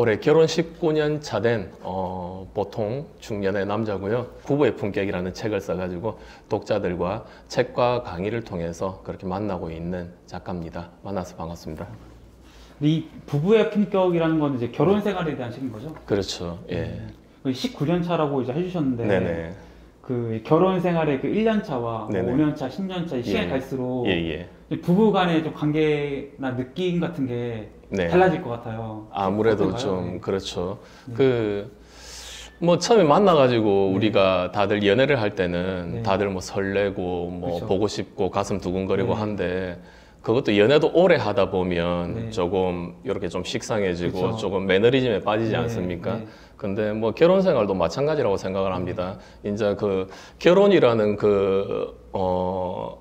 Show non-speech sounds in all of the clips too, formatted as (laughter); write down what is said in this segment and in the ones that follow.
올해 결혼 19년 차 된 어, 보통 중년의 남자고요. 부부의 품격이라는 책을 써가지고 독자들과 책과 강의를 통해서 그렇게 만나고 있는 작가입니다. 만나서 반갑습니다. 이 부부의 품격이라는 건 이제 결혼 생활에 대한 책인 거죠? 그렇죠. 예. 19년 차라고 이제 해주셨는데 네네. 그 결혼 생활의 그 1년 차와 네네. 5년 차, 10년 차 시간이 예. 갈수록 예, 예. 부부 간의 좀 관계나 느낌 같은 게 네. 달라질 것 같아요. 아무래도? 좀 네. 그렇죠. 네. 그뭐 처음에 만나가지고 네. 우리가 다들 연애를 할 때는 네. 다들 뭐 설레고 뭐 그렇죠. 보고 싶고 가슴 두근거리고 네. 한데 그것도 연애도 오래 하다 보면 네. 조금 이렇게 좀 식상해지고 그렇죠. 조금 매너리즘에 빠지지 네, 않습니까? 네. 근데 뭐 결혼 생활도 마찬가지라고 생각을 합니다. 이제 그 결혼이라는 그 어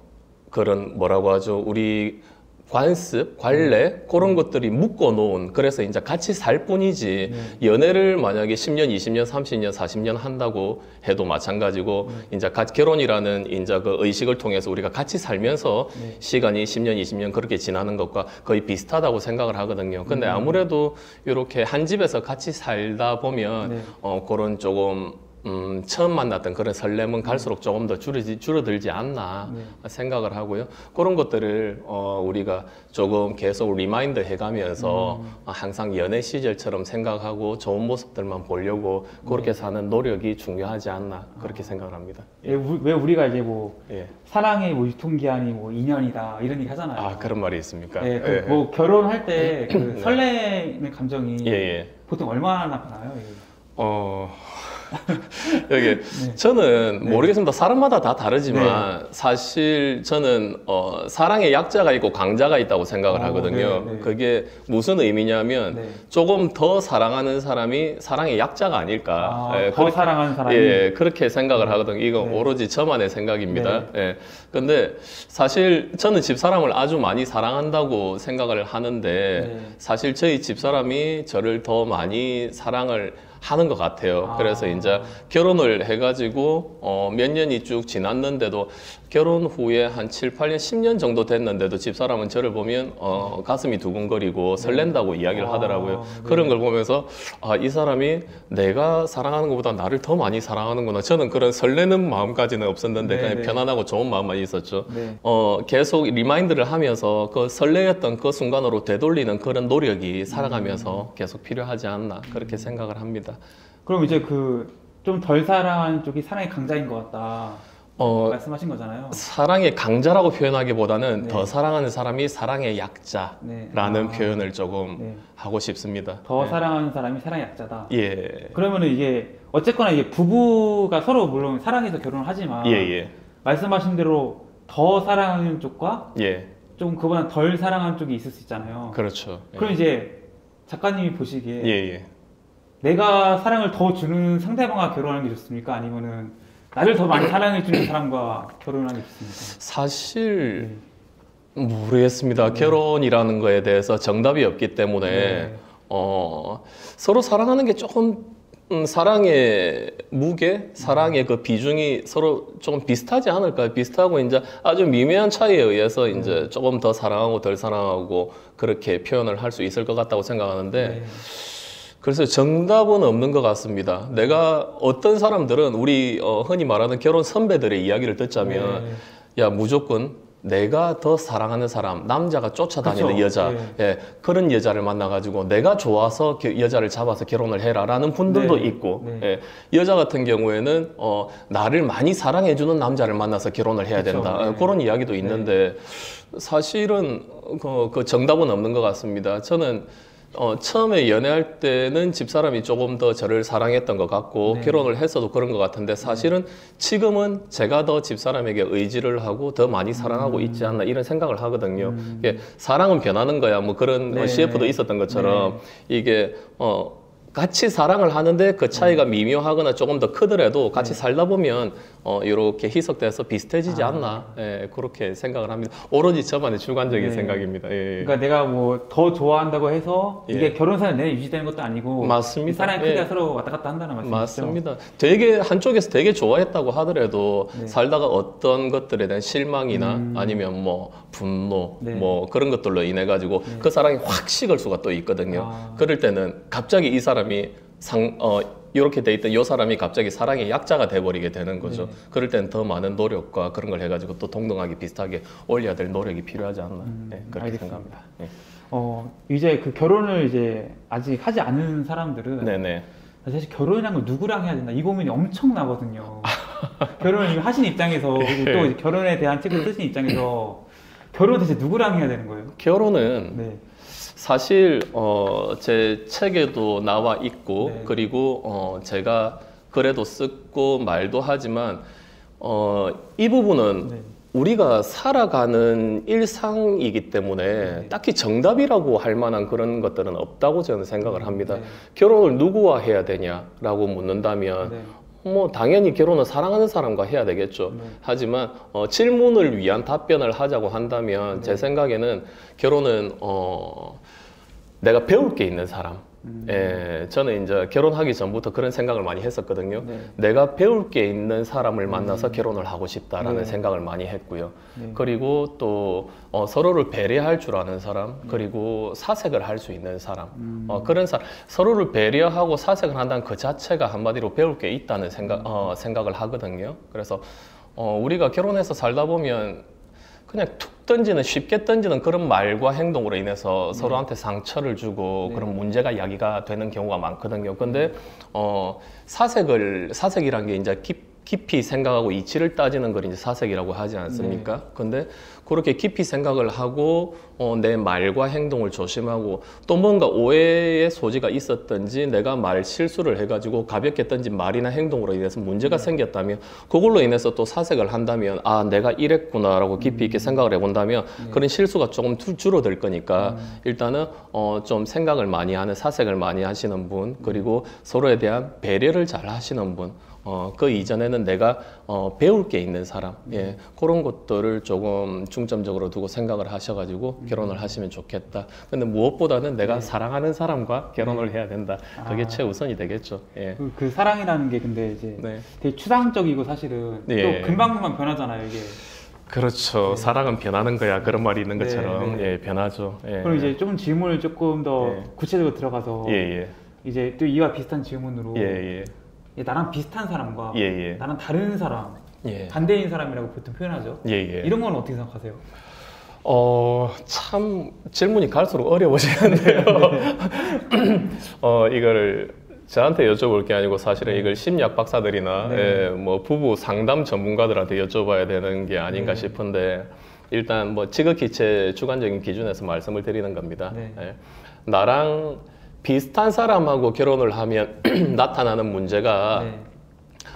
그런 뭐라고 하죠? 우리 관습, 관례 그런 것들이 묶어 놓은 그래서 이제 같이 살 뿐이지 네. 연애를 만약에 10년, 20년, 30년, 40년 한다고 해도 마찬가지고 이제 같이 결혼이라는 이제 그 의식을 통해서 우리가 같이 살면서 네. 시간이 10년, 20년 그렇게 지나는 것과 거의 비슷하다고 생각을 하거든요. 근데 아무래도 이렇게 한 집에서 같이 살다 보면 네. 어 그런 조금 음, 처음 만났던 그런 설렘은 갈수록 조금 더 줄어지, 줄어들지 않나 네. 생각을 하고요. 그런 것들을 어, 우리가 조금 계속 remind 해가면서 음. 어, 항상 연애 시절처럼 생각하고 좋은 모습들만 보려고 네. 그렇게 사는 노력이 중요하지 않나 그렇게 생각을 합니다. 왜, 우- 왜 우리가 이제 뭐 예. 사랑의 뭐 유통기한이 뭐 2년이다 이런 얘기 하잖아요. 아 그런 말이 있습니까? 네, 그 예, 뭐 결혼할 때 (coughs) 그 네. 설레는 감정이 예, 예. 보통 얼마나 나요? 이게? 어, (laughs) 여기 네. 저는 네. 모르겠습니다. 사람마다 다 다르지만 사실 저는 어, 사랑의 약자가 있고 강자가 있다고 생각을 어, 하거든요. 네, 네. 그게 무슨 의미냐면 네. 조금 더 사랑하는 사람이 사랑의 약자가 아닐까. 아, 예, 더 그렇게- 사랑하는 사람이 예, 그렇게 생각을 하거든요. 이건 네. 오로지 저만의 생각입니다. 예. 근데 사실 저는 집사람을 아주 많이 사랑한다고 생각을 하는데 네. 사실 저희 집사람이 저를 더 많이 사랑을 하는 것 같아요. 아. 그래서 이제 결혼을 해가지고 어, 몇 년이 쭉 지났는데도 결혼 후에 한 7, 8년, 10년 정도 됐는데도 집사람은 저를 보면 어, 가슴이 두근거리고 설렌다고 이야기를 아, 하더라고요. 네. 그런 걸 보면서 아, 이 사람이 내가 사랑하는 것보다 나를 더 많이 사랑하는구나. 저는 그런 설레는 마음까지는 없었는데 네, 그냥 네. 편안하고 좋은 마음만 있었죠. 네. 어, 계속 remind를 하면서 그 설레였던 그 순간으로 되돌리는 그런 노력이 음. 살아가면서 계속 필요하지 않나 그렇게 생각을 합니다. 그럼 이제 그 좀 덜 사랑하는 쪽이 사랑의 강자인 것 같다 어, 말씀하신 거잖아요. 사랑의 강자라고 표현하기보다는 네. 더 사랑하는 사람이 사랑의 약자라는 네. 아. 표현을 조금 네. 하고 싶습니다. 더 네. 사랑하는 사람이 사랑의 약자다. 예. 그러면은 이게 어쨌거나 이게 부부가 서로 물론 사랑해서 결혼을 하지만 예, 예. 말씀하신 대로 더 사랑하는 쪽과 예. 좀 그보다 덜 사랑하는 쪽이 있을 수 있잖아요. 그렇죠. 예. 그럼 이제 작가님이 보시기에 예, 예. 내가 사랑을 더 주는 상대방과 결혼하는 게 좋습니까? 아니면은 나를 더 많이 사랑해 주는 사람과 결혼하는 게 좋습니까? 사실 모르겠습니다. 결혼이라는 거에 대해서 정답이 없기 때문에 네. 어, 서로 사랑하는 게 조금 음, 사랑의 무게, 사랑의 그 비중이 서로 조금 비슷하지 않을까요? 비슷하고 이제 아주 미묘한 차이에 의해서 이제 조금 더 사랑하고 덜 사랑하고 그렇게 표현을 할 수 있을 것 같다고 생각하는데 네. 그래서 정답은 없는 것 같습니다. 내가 어떤 사람들은 우리 어, 흔히 말하는 결혼 선배들의 이야기를 듣자면 네. 야 무조건 내가 더 사랑하는 사람 남자가 쫓아다니는 그쵸. 여자 네. 예, 그런 여자를 만나가지고 내가 좋아서 겨- 여자를 잡아서 결혼을 해라라는 분들도 네. 있고 네. 예, 여자 같은 경우에는 어, 나를 많이 사랑해주는 남자를 만나서 결혼을 해야 그쵸. 된다 네. 어, 그런 이야기도 있는데 사실은 그, 그 정답은 없는 것 같습니다. 저는 어, 처음에 연애할 때는 집사람이 조금 더 저를 사랑했던 것 같고 네. 결혼을 했어도 그런 것 같은데 사실은 지금은 제가 더 집사람에게 의지를 하고 더 많이 사랑하고 음. 있지 않나 이런 생각을 하거든요. 이게 사랑은 변하는 거야. 뭐 그런 네. 어, CF도 있었던 것처럼 이게 어 같이 사랑을 하는데 그 차이가 미묘하거나 조금 더 크더라도 같이 살다 보면 어, 이렇게 희석돼서 비슷해지지 않나 예, 그렇게 생각을 합니다. 오로지 저만의 주관적인 네. 생각입니다. 예. 그러니까 내가 뭐 더 좋아한다고 해서 예. 이게 결혼 사연 내내 유지되는 것도 아니고 맞습니다. 이 사랑의 크기가 예. 서로 왔다 갔다 한다는 말씀이죠. 맞습니다. 되게 한쪽에서 되게 좋아했다고 하더라도 네. 살다가 어떤 것들에 대한 실망이나 아니면 뭐 분노 네. 뭐 그런 것들로 인해 가지고 그 사랑이 확 식을 수가 또 있거든요. 아. 그럴 때는 갑자기 이 사람이 상 어 이렇게 돼 있던 이 사람이 갑자기 사랑의 약자가 돼 버리게 되는 거죠. 네. 그럴 때는 더 많은 노력과 그런 걸 해가지고 또 동등하게 비슷하게 올려야 될 노력이 필요하지 않나 네, 그렇게 음, 알겠습니다. 생각합니다. 네. 어 이제 그 결혼을 이제 아직 하지 않은 사람들은 네네. 사실 결혼이란 걸 누구랑 해야 된다 이 고민이 엄청 나거든요. (laughs) 결혼을 이미 하신 입장에서 그리고 또 결혼에 대한 책을 쓰신 입장에서 결혼 대체 누구랑 해야 되는 거예요? 결혼은 네. 사실 어, 제 책에도 나와 있고 네. 그리고 어, 제가 글에도 쓰고 말도 하지만 어, 이 부분은 네. 우리가 살아가는 일상이기 때문에 네. 딱히 정답이라고 할 만한 그런 것들은 없다고 저는 생각을 합니다. 네. 결혼을 누구와 해야 되냐라고 묻는다면 네. 뭐 당연히 결혼은 사랑하는 사람과 해야 되겠죠. 네. 하지만 어, 질문을 위한 답변을 하자고 한다면 네. 제 생각에는 결혼은 어, 내가 배울 게 있는 사람. 음. 예, 저는 이제 결혼하기 전부터 그런 생각을 많이 했었거든요. 네. 내가 배울 게 있는 사람을 만나서 결혼을 하고 싶다라는 네. 생각을 많이 했고요. 네. 그리고 또 어, 서로를 배려할 줄 아는 사람, 그리고 사색을 할 수 있는 사람, 음. 어, 그런 사람, 서로를 배려하고 사색을 한다는 그 자체가 한마디로 배울 게 있다는 생각, 어, 생각을 하거든요. 그래서 어, 우리가 결혼해서 살다 보면 그냥 툭 던지는 쉽게 던지는 그런 말과 행동으로 인해서 서로한테 상처를 주고 네. 그런 문제가 야기가 되는 경우가 많거든요. 근데 어 사색을 사색이란 게 이제 깊, 깊이 생각하고 이치를 따지는 걸 이제 사색이라고 하지 않습니까? 네. 근데 그렇게 깊이 생각을 하고 어, 내 말과 행동을 조심하고 또 뭔가 오해의 소지가 있었든지 내가 말 실수를 해가지고 가볍게 던진 말이나 행동으로 인해서 문제가 네. 생겼다면 그걸로 인해서 또 사색을 한다면 아 내가 이랬구나라고 깊이 음. 있게 생각을 해본다면 네. 그런 실수가 조금 줄- 줄어들 거니까 음. 일단은 어, 좀 생각을 많이 하는 사색을 많이 하시는 분 그리고 서로에 대한 배려를 잘 하시는 분 어, 그 이전에는 내가 어, 배울 게 있는 사람, 예, 그런 것들을 조금 중점적으로 두고 생각을 하셔가지고 결혼을 하시면 좋겠다. 근데 무엇보다는 내가 사랑하는 사람과 결혼을 해야 된다. 그게 아. 최우선이 되겠죠. 예. 그, 그 사랑이라는 게 근데 이제 네. 되게 추상적이고 사실은 예. 또 금방금방 변하잖아요 이게. 그렇죠. 사랑은 변하는 거야. 그런 말이 있는 네, 것처럼 네. 예, 변하죠. 예. 그럼 이제 조금 질문을 조금 더 예. 구체적으로 들어가서 예, 예. 이제 또 이와 비슷한 질문으로. 예, 나랑 비슷한 사람과 예, 예. 나랑 다른 사람, 예. 반대인 사람이라고 보통 표현하죠. 예, 예. 이런 건 어떻게 생각하세요? 어, 참 질문이 갈수록 어려워지는데요. (laughs) 어, 이거를 저한테 여쭤볼 게 아니고 사실은 이걸 심리학 박사들이나 네. 예, 뭐 부부 상담 전문가들한테 여쭤봐야 되는 게 아닌가 네. 싶은데 일단 뭐 지극히 제 주관적인 기준에서 말씀을 드리는 겁니다. 네. 예. 나랑 비슷한 사람하고 결혼을 하면 (clears throat) 나타나는 문제가 네.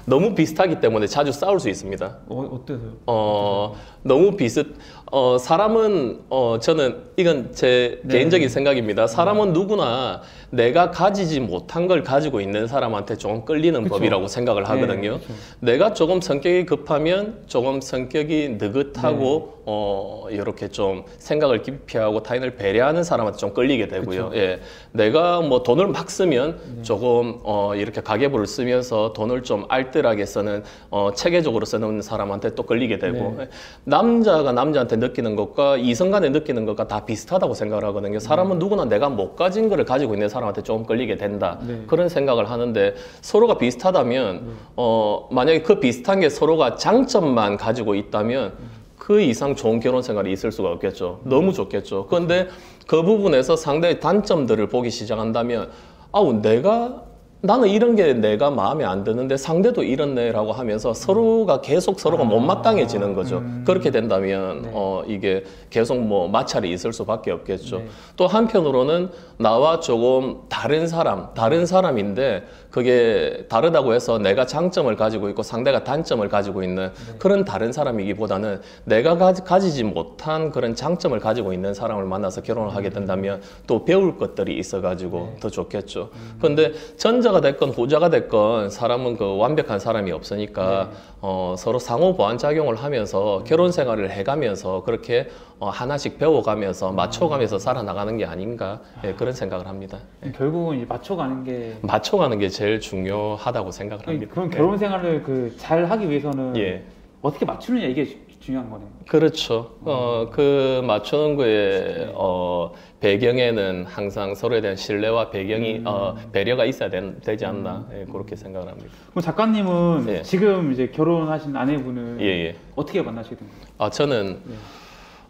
너무 비슷하기 때문에 자주 싸울 수 있습니다. 어, 어떠세요? 어, 너무 비슷, 어, 사람은, 어, 저는, 이건 제 네. 개인적인 생각입니다. 사람은 누구나 내가 가지지 못한 걸 가지고 있는 사람한테 조금 끌리는 그쵸. 법이라고 생각을 하거든요. 네. 내가 조금 성격이 급하면 조금 성격이 느긋하고, 네. 어, 이렇게 좀 생각을 깊이 하고 타인을 배려하는 사람한테 좀 끌리게 되고요. 예. 내가 뭐 돈을 막 쓰면 네. 조금, 어, 이렇게 가계부를 쓰면서 돈을 좀 알뜰하게 쓰는, 어, 체계적으로 쓰는 사람한테 또 끌리게 되고. 네. 남자가 남자한테 느끼는 것과 이성 간에 느끼는 것과 다 비슷하다고 생각을 하거든요. 사람은 누구나 내가 못 가진 거를 가지고 있는 사람한테 조금 끌리게 된다. 네. 그런 생각을 하는데 서로가 비슷하다면 어 만약에 그 비슷한 게 서로가 장점만 가지고 있다면 그 이상 좋은 결혼 생활이 있을 수가 없겠죠. 너무 좋겠죠. 그런데 그 부분에서 상대의 단점들을 보기 시작한다면 아우 내가 나는 이런 게 내가 마음에 안 드는데 상대도 이렇네라고 하면서 서로가 계속 서로가 못마땅해지는 거죠. 음. 그렇게 된다면 네. 어 이게 계속 뭐 마찰이 있을 수밖에 없겠죠. 네. 또 한편으로는 나와 조금 다른 사람, 다른 사람인데 그게 다르다고 해서 내가 장점을 가지고 있고 상대가 단점을 가지고 있는 네. 그런 다른 사람이기보다는 내가 가지, 가지지 못한 그런 장점을 가지고 있는 사람을 만나서 결혼을 하게 된다면 또 배울 것들이 있어가지고 네. 더 좋겠죠. 근데 전적 후자가 됐건 후자가 됐건 사람은 그 완벽한 사람이 없으니까 네. 어, 서로 상호 보완 작용을 하면서 결혼 생활을 해가면서 그렇게 어, 하나씩 배워가면서 맞춰가면서 살아나가는 게 아닌가 예, 그런 생각을 합니다. 결국은 맞춰가는 게 맞춰가는 게 제일 중요하다고 생각을 합니다. 그럼 결혼 생활을 그 잘 하기 위해서는 예. 어떻게 맞추느냐 이게 주- 중요한 거네요. 그렇죠. 어, 그 맞추는 거에 어, 배경에는 항상 서로에 대한 신뢰와 배경이 어, 배려가 있어야 된- 되지 않나 예, 그렇게 생각을 합니다. 그럼 작가님은 예. 지금 이제 결혼하신 아내분을 예, 예. 어떻게 만나시게 된 거예요? 아, 저는 네.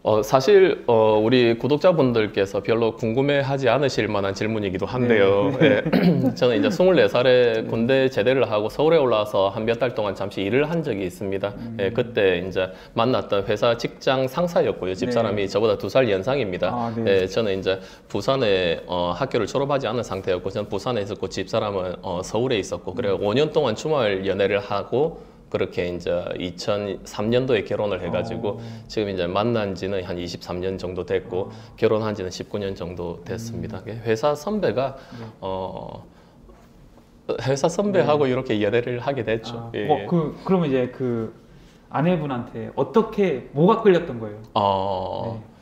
어, 사실 어, 우리 구독자분들께서 별로 궁금해하지 않으실 만한 질문이기도 한데요. 예. (clears throat) 저는 이제 24살에 군대 제대를 하고 서울에 올라와서 한 몇 달 동안 잠시 일을 한 적이 있습니다. 예, 그때 이제 만났던 회사 직장 상사였고요. 집사람이 저보다 두 살 연상입니다. 아, 네. 예, 저는 이제 부산에 어, 학교를 졸업하지 않은 상태였고, 저는 부산에 있었고, 집사람은 어, 서울에 있었고, 그래서 5년 동안 주말 연애를 하고, 그렇게 이제 2003년도에 결혼을 해가지고 지금 이제 만난 지는 한 23년 정도 됐고 결혼한 지는 19년 정도 됐습니다. 회사 선배가 어 회사 선배하고 이렇게 연애를 하게 됐죠. 아, 예. 뭐, 그, 그러면 이제 그 아내분한테 어떻게, 뭐가 끌렸던 거예요? 어, 네.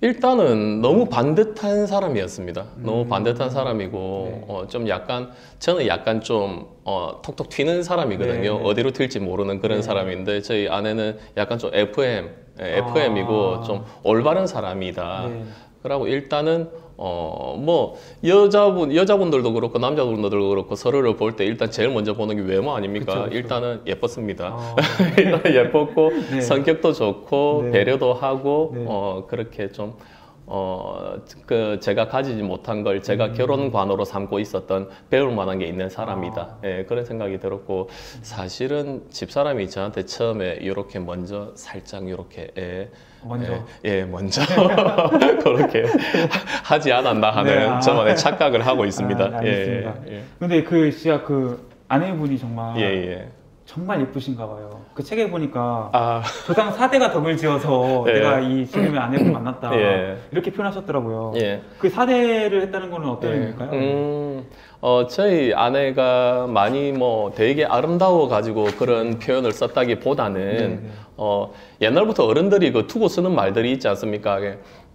일단은 너무 반듯한 사람이었습니다. 너무 반듯한 사람이고 음. 네. 어, 좀 약간 저는 약간 좀 어, 톡톡 튀는 사람이거든요. 네. 어디로 튈지 모르는 그런 네. 사람인데 저희 아내는 약간 좀 FM, 예, 아. FM이고 좀 올바른 사람이다. 네. 그러고 일단은 어 뭐 여자분 여자분들도 그렇고 남자분들도 그렇고 서로를 볼 때 일단 제일 먼저 보는 게 외모 아닙니까? 그쵸, 그쵸. 일단은 예뻤습니다. 아, (laughs) 일단 예뻤고 네. 성격도 좋고 네. 배려도 하고 네. 어 그렇게 좀 어, 그, 제가 가지지 못한 걸 제가 음. 결혼관으로 삼고 있었던 배울 만한 게 있는 사람이다. 아. 예, 그런 생각이 들었고, 사실은 집사람이 저한테 처음에 이렇게 먼저 살짝 이렇게, 예, 먼저. 예, 예, 먼저 (laughs) 그렇게 하지 않았나 하는 네, 아. 저만의 착각을 하고 있습니다. 아, 알겠습니다. 예, 예, 근데 그 진짜 그 아내분이 정말 예, 예. 정말 예쁘신가 봐요. 그 책에 보니까 아, 조상 4대가 덕을 지어서 (laughs) 예. 내가 이 지금의 아내분을 만났다. (laughs) 예. 이렇게 표현하셨더라고요. 예. 그 4대를 했다는 거는 어떤 예. 의미일까요? 음, 어, 저희 아내가 많이 뭐 되게 아름다워 가지고 그런 표현을 썼다기보다는 네, 네. 어, 옛날부터 어른들이 그 두고 쓰는 말들이 있지 않습니까?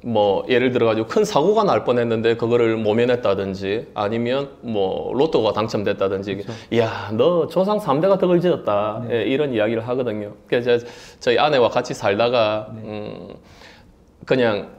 뭐 예를 들어 가지고 큰 사고가 날 뻔했는데 그거를 모면했다든지 아니면 뭐 로또가 당첨됐다든지 그렇죠. 야너 조상 3대가 덕을 지었다 네. 예, 이런 이야기를 하거든요. 그래서 저- 저희 아내와 같이 살다가 네. 음, 그냥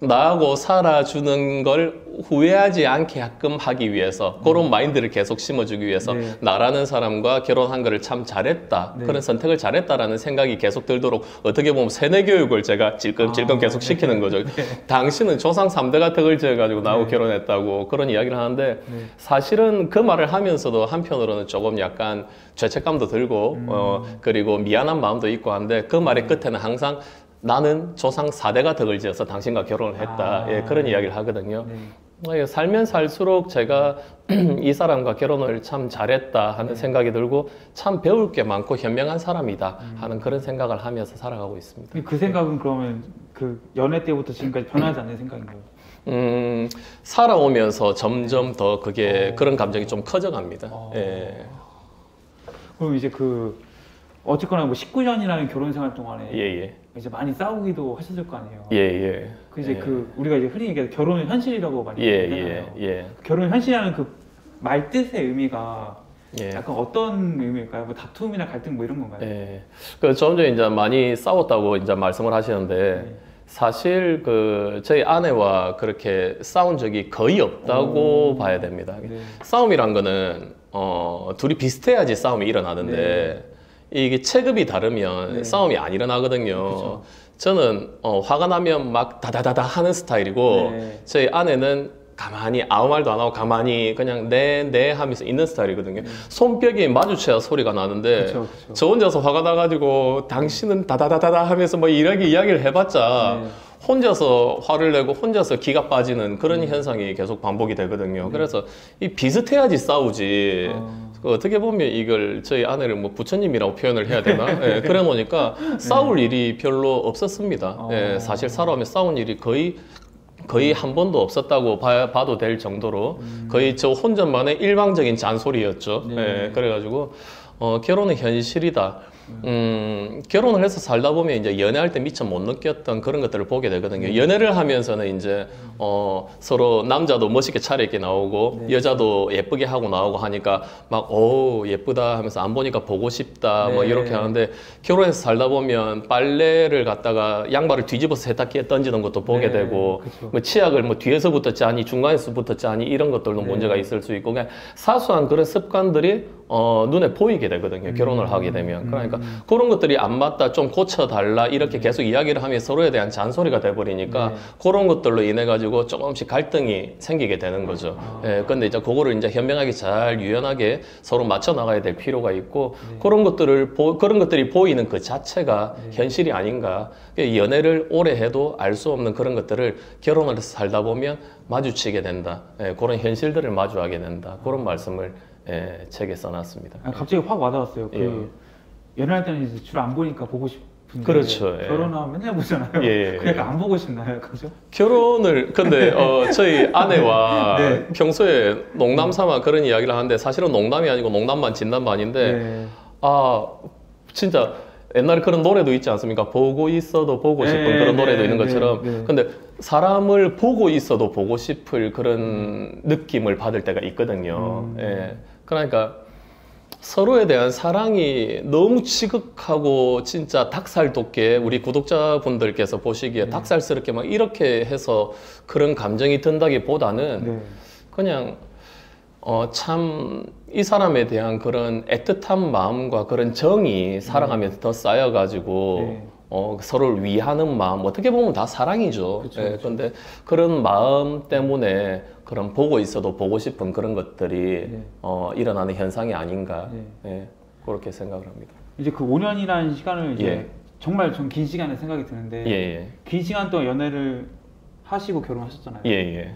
나하고 살아주는 걸 후회하지 않게끔 하기 위해서 그런 마인드를 계속 심어주기 위해서 네. 나라는 사람과 결혼한 거를 참 잘했다 네. 그런 선택을 잘했다라는 생각이 계속 들도록 어떻게 보면 세뇌 교육을 제가 질끔질끔 아, 계속 네. 시키는 거죠 (laughs) 당신은 조상 3대가 덕을 지어가지고 나하고 네. 결혼했다고 그런 이야기를 하는데 네. 사실은 그 말을 하면서도 한편으로는 조금 약간 죄책감도 들고 음. 어, 그리고 미안한 마음도 있고 한데 그 말의 끝에는 항상 나는 조상 4대가 덕을 지어서 당신과 결혼을 했다 아. 예, 그런 이야기를 하거든요 네. 예, 살면 살수록 제가 (clears throat) 이 사람과 결혼을 참 잘했다 하는 네. 생각이 들고 참 배울 게 많고 현명한 사람이다 음. 하는 그런 생각을 하면서 살아가고 있습니다. 그 생각은 그러면 그 연애 때부터 지금까지 변하지 않는 생각인 거예요? 음, 살아오면서 점점 더 그게 어. 그런 감정이 좀 커져갑니다. 어. 예. 그럼 이제 그 어쨌거나 뭐 19년이라는 결혼 생활 동안에 예, 예. 이제 많이 싸우기도 하셨을 거 아니에요. 예, 예. 그 이제 예. 그 우리가 이제 흔히 얘기하는 결혼은 현실이라고 많이 예, 얘기하잖아요. 예, 예. 결혼 현실이라는 그 말 뜻의 의미가 예. 약간 어떤 의미일까요? 뭐 다툼이나 갈등 뭐 이런 건가요? 예. 그 전에 이제 많이 싸웠다고 이제 말씀을 하시는데 네. 사실 그 저희 아내와 그렇게 싸운 적이 거의 없다고 오. 봐야 됩니다. 네. 싸움이란 거는 어 둘이 비슷해야지 싸움이 일어나는데 이게 체급이 다르면 네. 싸움이 안 일어나거든요. 그쵸. 저는 어, 화가 나면 막 다다다다 하는 스타일이고 네. 저희 아내는 가만히 아무 말도 안 하고 가만히 그냥 네네 하면서 있는 스타일이거든요. 손뼉이 마주쳐야 소리가 나는데 그쵸, 그쵸. 저 혼자서 화가 나가지고 당신은 다다다다다 하면서 뭐 이렇게 이야기를 해봤자 네. 혼자서 화를 내고 혼자서 기가 빠지는 그런 음. 현상이 계속 반복이 되거든요. 그래서 이 비슷해야지 싸우지. 어. 그 어떻게 보면 이걸 저희 아내를 뭐 부처님이라고 표현을 해야 되나? 예, 그래 보니까 싸울 일이 별로 없었습니다. 어. 예, 사실 살아오면 싸운 일이 거의 거의 한 번도 없었다고 봐, 봐도 될 정도로 거의 저 혼자만의 일방적인 잔소리였죠. 네. 예, 그래가지고 어, 결혼은 현실이다. 음, 결혼을 해서 살다 보면 이제 연애할 때 미처 못 느꼈던 그런 것들을 보게 되거든요. 연애를 하면서는 이제 어, 서로 남자도 멋있게 차려입게 나오고 여자도 예쁘게 하고 나오고 하니까 막 오 예쁘다 하면서 안 보니까 보고 싶다 뭐 네. 이렇게 하는데 결혼해서 살다 보면 빨래를 갖다가 양말을 뒤집어서 세탁기에 던지는 것도 보게 네, 되고 그쵸. 뭐 치약을 뭐 뒤에서 붙었지 중간에서 붙었지 이런 것들도 네. 문제가 있을 수 있고 그냥 사소한 그런 습관들이 어, 눈에 보이게 되거든요. 결혼을 하게 되면. 그러니까 그런 것들이 안 맞다, 좀 고쳐달라, 이렇게 계속 이야기를 하면 서로에 대한 잔소리가 돼버리니까 네. 그런 것들로 인해 가지고 조금씩 갈등이 생기게 되는 거죠. 예, 근데 이제 그거를 이제 현명하게 잘 유연하게 서로 맞춰 나가야 될 필요가 있고 그런 것들을, 보, 그런 것들이 보이는 그 자체가 현실이 아닌가. 그 연애를 오래 해도 알 수 없는 그런 것들을 결혼을 해서 살다 보면 마주치게 된다. 예, 그런 현실들을 마주하게 된다. 그런 말씀을 예, 책에 써놨습니다. 아, 갑자기 확 와닿았어요. 그 예. 연애할 때는 이제 줄안 보니까 보고 싶은데 그렇죠, 예. 결혼하면 맨날 보잖아요. 예, 예, 그러니까 예. 안 보고 싶나요, 그죠? 결혼을 근데 어, 저희 아내와 (laughs) 네. 평소에 농담 삼아 그런 이야기를 하는데 사실은 농담이 아니고 농담만 진담반인데 네. 아 진짜 옛날에 그런 노래도 있지 않습니까? 보고 있어도 보고 싶은 네, 그런 네, 노래도 있는 네, 것처럼 네. 근데 사람을 보고 있어도 보고 싶을 그런 느낌을 받을 때가 있거든요. 음. 예. 그러니까 서로에 대한 사랑이 너무 지극하고 진짜 닭살 돋게 우리 구독자분들께서 보시기에 네. 닭살스럽게 막 이렇게 해서 그런 감정이 든다기보다는 네. 그냥 어, 참, 이 사람에 대한 그런 애틋한 마음과 그런 정이 살아가면서 더 쌓여가지고, 네. 어, 서로를 위하는 마음, 어떻게 보면 다 사랑이죠. 그쵸, 예, 그쵸. 근데 그런 마음 때문에 그런 보고 있어도 보고 싶은 그런 것들이, 네. 어, 일어나는 현상이 아닌가, 네. 예, 그렇게 생각을 합니다. 이제 그 5년이라는 시간을 이제 예. 정말 좀 긴 시간에 생각이 드는데 예, 예, 긴 시간 동안 연애를 하시고 결혼하셨잖아요. 예, 예,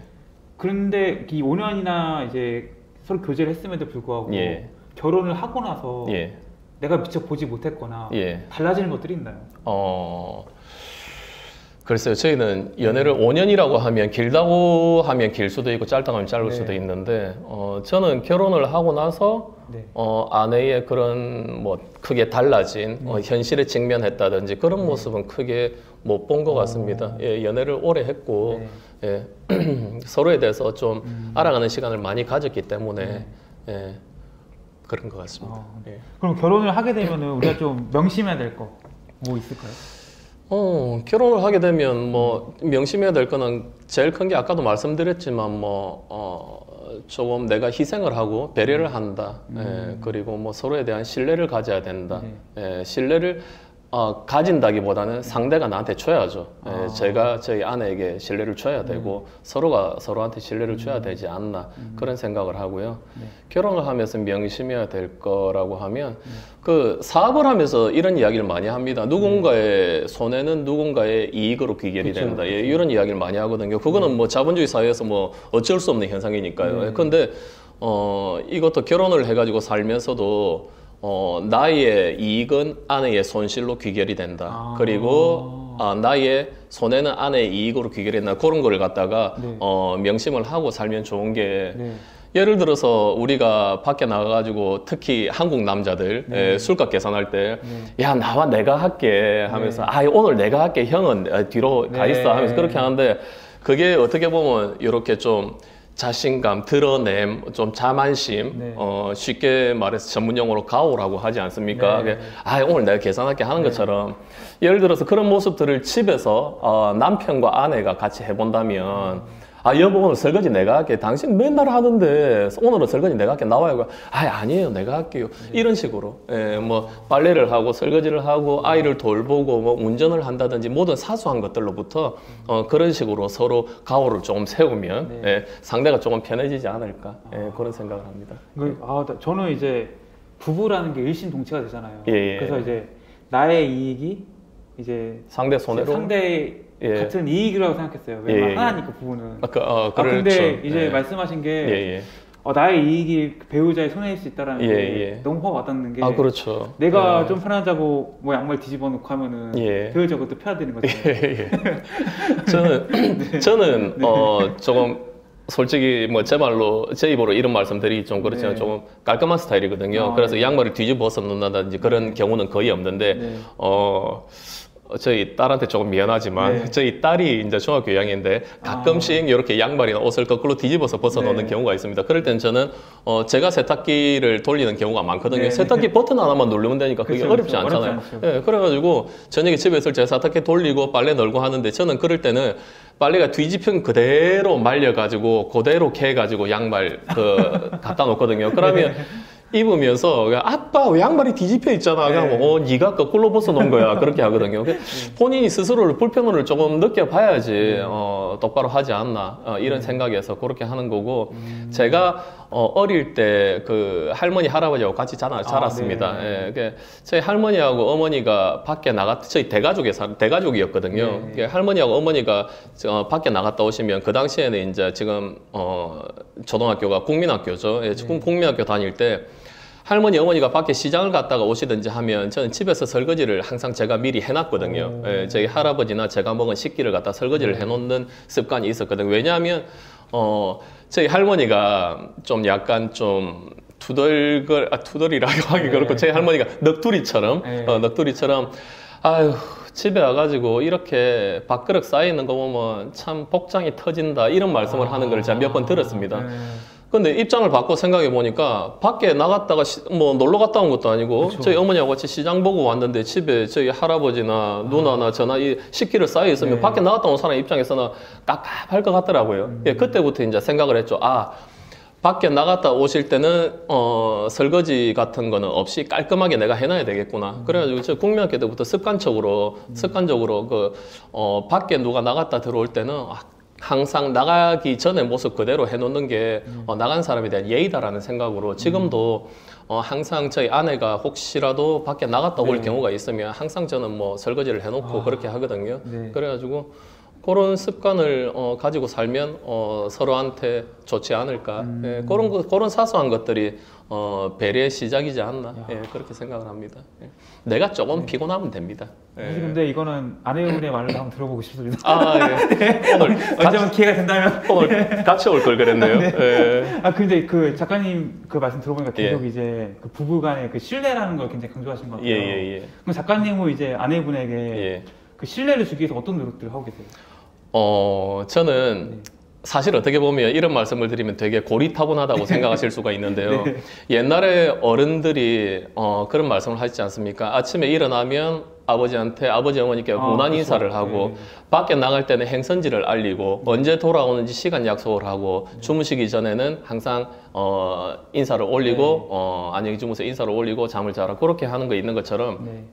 그런데 이 5년이나 이제 서로 교제를 했음에도 불구하고 예. 결혼을 하고 나서 예, 내가 미처 보지 못했거나 예. 달라지는 것들이 있나요? 어, 글쎄요. 저희는 연애를 5년이라고 하면 길다고 하면 길 수도 있고 짧다고 하면 짧을 네. 수도 있는데, 어, 저는 결혼을 하고 나서, 네. 어, 아내의 그런 뭐 크게 달라진 어, 네. 현실에 직면했다든지 그런 모습은 크게 못 본 것 같습니다. 예, 연애를 오래 했고, 네. 예, (clears throat) 서로에 대해서 좀 음. 알아가는 시간을 많이 가졌기 때문에, 네. 예, 그런 것 같습니다. 어, 예. 그럼 결혼을 하게 되면은 우리가 좀 명심해야 될 거 뭐 있을까요? 어, 결혼을 하게 되면 뭐 명심해야 될 거는 제일 큰 게 아까도 말씀드렸지만 뭐 어, 조금 내가 희생을 하고 배려를 한다. 예, 그리고 뭐 서로에 대한 신뢰를 가져야 된다. 예, 신뢰를 어, 가진다기보다는 상대가 나한테 줘야죠. 예, 아. 제가 저희 아내에게 신뢰를 줘야 되고 서로가 서로한테 신뢰를 줘야 되지 않나 그런 생각을 하고요. 네. 결혼을 하면서 명심해야 될 거라고 하면 그 사업을 하면서 이런 이야기를 많이 합니다. 누군가의 손해는 누군가의 이익으로 귀결이 그쵸, 된다. 예, 이런 이야기를 많이 하거든요. 그거는 뭐 자본주의 사회에서 뭐 어쩔 수 없는 현상이니까요. 네. 근데 어 이것도 결혼을 해가지고 살면서도 어 나의 이익은 아내의 손실로 귀결이 된다. 아. 그리고 아, 나의 손해는 아내의 이익으로 귀결이 된다. 그런 걸 갖다가 네. 어 명심을 하고 살면 좋은 게 네. 예를 들어서 우리가 밖에 나가가지고 특히 한국 남자들 네. 에, 술값 계산할 때, 네. 야 나와 내가 할게 하면서, 아 오늘 내가 할게 형은 어, 뒤로 가 네. 있어 하면서 그렇게 하는데 그게 어떻게 보면 이렇게 좀 자신감, 드러냄, 좀 자만심, 네. 어, 쉽게 말해서 전문용어로 가오라고 하지 않습니까? 네. 아 오늘 내가 계산할게 하는 것처럼 예를 들어서 그런 모습들을 집에서 어, 남편과 아내가 같이 해본다면. 아 여보 오늘 설거지 내가 할게. 당신 맨날 하는데 오늘은 설거지 내가 할게. 나와요. 아 아니에요. 내가 할게요. 이런 식으로. 예, 뭐 빨래를 하고 설거지를 하고 아이를 돌보고 뭐 운전을 한다든지 모든 사소한 것들로부터 어, 그런 식으로 서로 가오를 조금 세우면 네. 예, 상대가 조금 편해지지 않을까. 예, 그런 생각을 합니다. 그, 아, 나- 저는 이제 부부라는 게 일심동체가 되잖아요. 예, 예. 그래서 이제 나의 이익이 이제 상대 손해로? 상대의 예. 같은 이익이라고 생각했어요. 왜냐면 예, 예. 하나니까 부부는. 아, 그, 어, 아, 근데 그렇죠. 이제 예. 말씀하신 게 예, 예. 어, 나의 이익이 배우자의 손해일 수 있다라는 예, 게 예. 너무 와닿는 게 아 그렇죠. 내가 예. 좀 편하자고 뭐 양말 뒤집어 놓고 하면은 예. 배우자 그것도 펴야 되는 거잖아요. 예, 예. 저는 (laughs) 저는 어 조금 솔직히 뭐 제 말로 제 입으로 이런 말씀드리기 좀 그렇지만 네. 조금 깔끔한 스타일이거든요. 아, 그래서 네. 양말을 뒤집어 벗어 놓는다든지 그런 경우는 거의 없는데 네. 어. 저희 딸한테 조금 미안하지만 네. 저희 딸이 이제 중학교 2학년인데 가끔씩 이렇게 양말이나 옷을 거꾸로 뒤집어서 벗어 놓는 네. 경우가 있습니다. 그럴 땐 저는 어 제가 세탁기를 돌리는 경우가 많거든요. 네. 세탁기 버튼 하나만 누르면 되니까 그게 그쵸, 어렵지 그쵸. 않잖아요. 예, 그래가지고 저녁에 집에 있을 때 세탁기 돌리고 빨래 널고 하는데 저는 그럴 때는 빨래가 뒤집힌 그대로 말려가지고 그대로 개가지고 양말 그 갖다 놓거든요. 그러면 입으면서 아빠 왜 양말이 뒤집혀 있잖아. 그냥 네. 어 네가 거꾸로 벗어 놓은 거야. 그렇게 하거든요. 그 (laughs) 본인이 스스로를 불편을 조금 느껴봐야지 어, 똑바로 하지 않나 어, 이런 생각에서 그렇게 하는 거고 제가 어, 어릴 때 그 할머니 할아버지하고 같이 자라, 자랐습니다. 네. 예, 그 저희 할머니하고 어머니가 밖에 나갔 저희 대가족에 살 대가족이었거든요. 네. 그 할머니하고 어머니가 저 밖에 나갔다 오시면 그 당시에는 이제 지금 어 초등학교가 국민학교죠. 예, 지금 국민학교 다닐 때 할머니 어머니가 밖에 시장을 갔다가 오시든지 하면 저는 집에서 설거지를 항상 제가 미리 해놨거든요. 오. 예, 저희 할아버지나 제가 먹은 식기를 갖다 설거지를 해놓는 습관이 있었거든요. 왜냐하면 어 저희 할머니가 좀 약간 좀 투덜걸 아 투덜이라고 (laughs) 하기 네. 그렇고 저희 할머니가 넋두리처럼 네. 어, 넋두리처럼 아유 집에 와가지고 이렇게 밥그릇 쌓이는 거 보면 참 복장이 터진다 이런 말씀을 하는 걸 제가 몇 번 들었습니다. 네. 근데 입장을 바꿔 생각해 보니까 밖에 나갔다가 시- 뭐 놀러 갔다 온 것도 아니고 그쵸. 저희 어머니하고 같이 시장 보고 왔는데 집에 저희 할아버지나 누나나 저나 이 식기를 쌓여 있으면 네. 밖에 나갔다 온 사람 입장에서는 깝깝할 것 같더라고요. 음. 예, 그때부터 이제 생각을 했죠. 아 밖에 나갔다 오실 때는 어, 설거지 같은 거는 없이 깔끔하게 내가 해놔야 되겠구나. 그래가지고 저 국민학교 때부터 습관적으로 습관적으로 그 어, 밖에 누가 나갔다 들어올 때는 아, 항상 나가기 전에 모습 그대로 해놓는 게 어, 나간 사람에 대한 예의다라는 생각으로 지금도 어, 항상 저희 아내가 혹시라도 밖에 나갔다 올 네. 경우가 있으면 항상 저는 뭐 설거지를 해놓고 아. 그렇게 하거든요. 네. 그래가지고 그런 습관을 어, 가지고 살면 어, 서로한테 좋지 않을까. 음. 예, 그런 거, 그런 사소한 것들이 어, 배려의 시작이지 않나. 예, 그렇게 생각을 합니다. 예. 내가 조금 피곤하면 됩니다. 예. 사실 근데 이거는 아내분의 말을 한번 들어보고 싶습니다. 아, 예. (laughs) 오늘 언제 한번 기회가 된다면. 오늘 같이 올 걸 그랬네요. (laughs) 예. 아 근데 그 작가님 그 말씀 들어보니까 예. 계속 이제 그 부부간의 그 신뢰라는 걸 굉장히 강조하신 것 같아요. 예, 예, 예. 그럼 작가님은 이제 아내분에게 예. 그 신뢰를 주기 위해서 어떤 노력들을 하고 계세요? 어, 저는 사실 어떻게 보면 이런 말씀을 드리면 되게 고리타분하다고 (laughs) 생각하실 수가 있는데요. 네. 옛날에 어른들이 어, 그런 말씀을 하시지 않습니까? 아침에 일어나면 아버지한테 아버지 어머니께 아, 문안 그렇죠. 인사를 하고 네. 밖에 나갈 때는 행선지를 알리고 언제 돌아오는지 시간 약속을 하고 네. 주무시기 전에는 항상 어, 인사를 올리고 네. 어, 안녕히 주무세요 인사를 올리고 잠을 자라 그렇게 하는 거 있는 것처럼 네.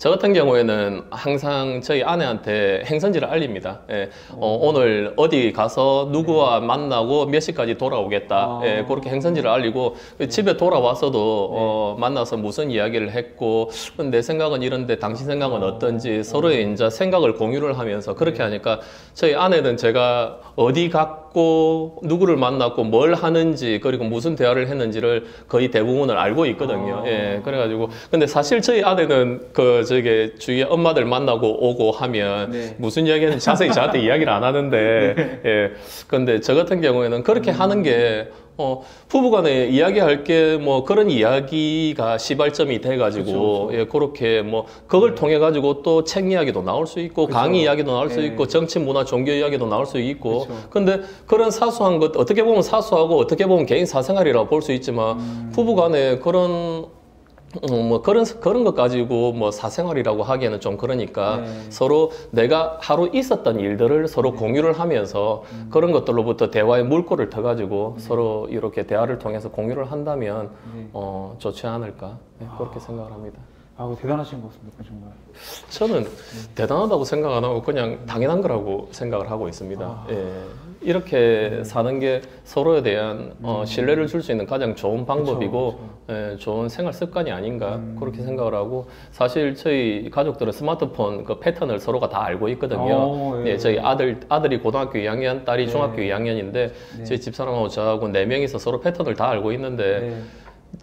저 같은 경우에는 항상 저희 아내한테 행선지를 알립니다. 예, 어, 오늘 어디 가서 누구와 만나고 몇 시까지 돌아오겠다. 아. 예, 그렇게 행선지를 알리고 집에 돌아와서도 어, 만나서 무슨 이야기를 했고 내 생각은 이런데 당신 생각은 어떤지 서로의 이제 생각을 공유를 하면서 그렇게 하니까 저희 아내는 제가 어디 갔고 누구를 만났고 뭘 하는지 그리고 무슨 대화를 했는지를 거의 대부분을 알고 있거든요. 아. 예, 그래가지고 근데 사실 저희 아내는 그 저게 주위에 엄마들 만나고 오고 하면 네. 무슨 이야기는 자세히 저한테 이야기를 안 하는데 (laughs) 예 근데 저 같은 경우에는 그렇게 하는 게 어, 부부간에 이야기할 게 뭐 그런 이야기가 시발점이 돼가지고 그쵸, 그쵸. 예 그렇게 뭐 그걸 통해 가지고 또 책 이야기도 나올 수 있고 그쵸. 강의 이야기도 나올 수 예. 있고 정치 문화 종교 이야기도 나올 수 있고 그쵸. 근데 그런 사소한 것 어떻게 보면 사소하고 어떻게 보면 개인 사생활이라고 볼 수 있지만 음. 부부간에 그런 어, 뭐 그런 그런 것 가지고 뭐 사생활이라고 하기에는 좀 그러니까 네. 서로 내가 하루 있었던 일들을 서로 공유를 하면서 음. 그런 것들로부터 대화의 물꼬를 터 가지고 서로 이렇게 대화를 통해서 공유를 한다면 네. 어, 좋지 않을까 네, 그렇게 생각을 합니다. 아 대단하신 것 같습니다 정말. 저는 대단하다고 생각 안 하고 그냥 당연한 거라고 생각을 하고 있습니다. 아. 예. 이렇게 사는 게 서로에 대한 어, 신뢰를 줄 수 있는 가장 좋은 방법이고 예, 좋은 생활 습관이 아닌가 음. 그렇게 생각을 하고 사실 저희 가족들은 스마트폰 그 패턴을 서로가 다 알고 있거든요. 어, 예. 예, 저희 아들 아들이 고등학교 2학년, 딸이 네. 중학교 2학년인데 네. 저희 집사람하고 저하고 네 명이서 서로 패턴을 다 알고 있는데 네.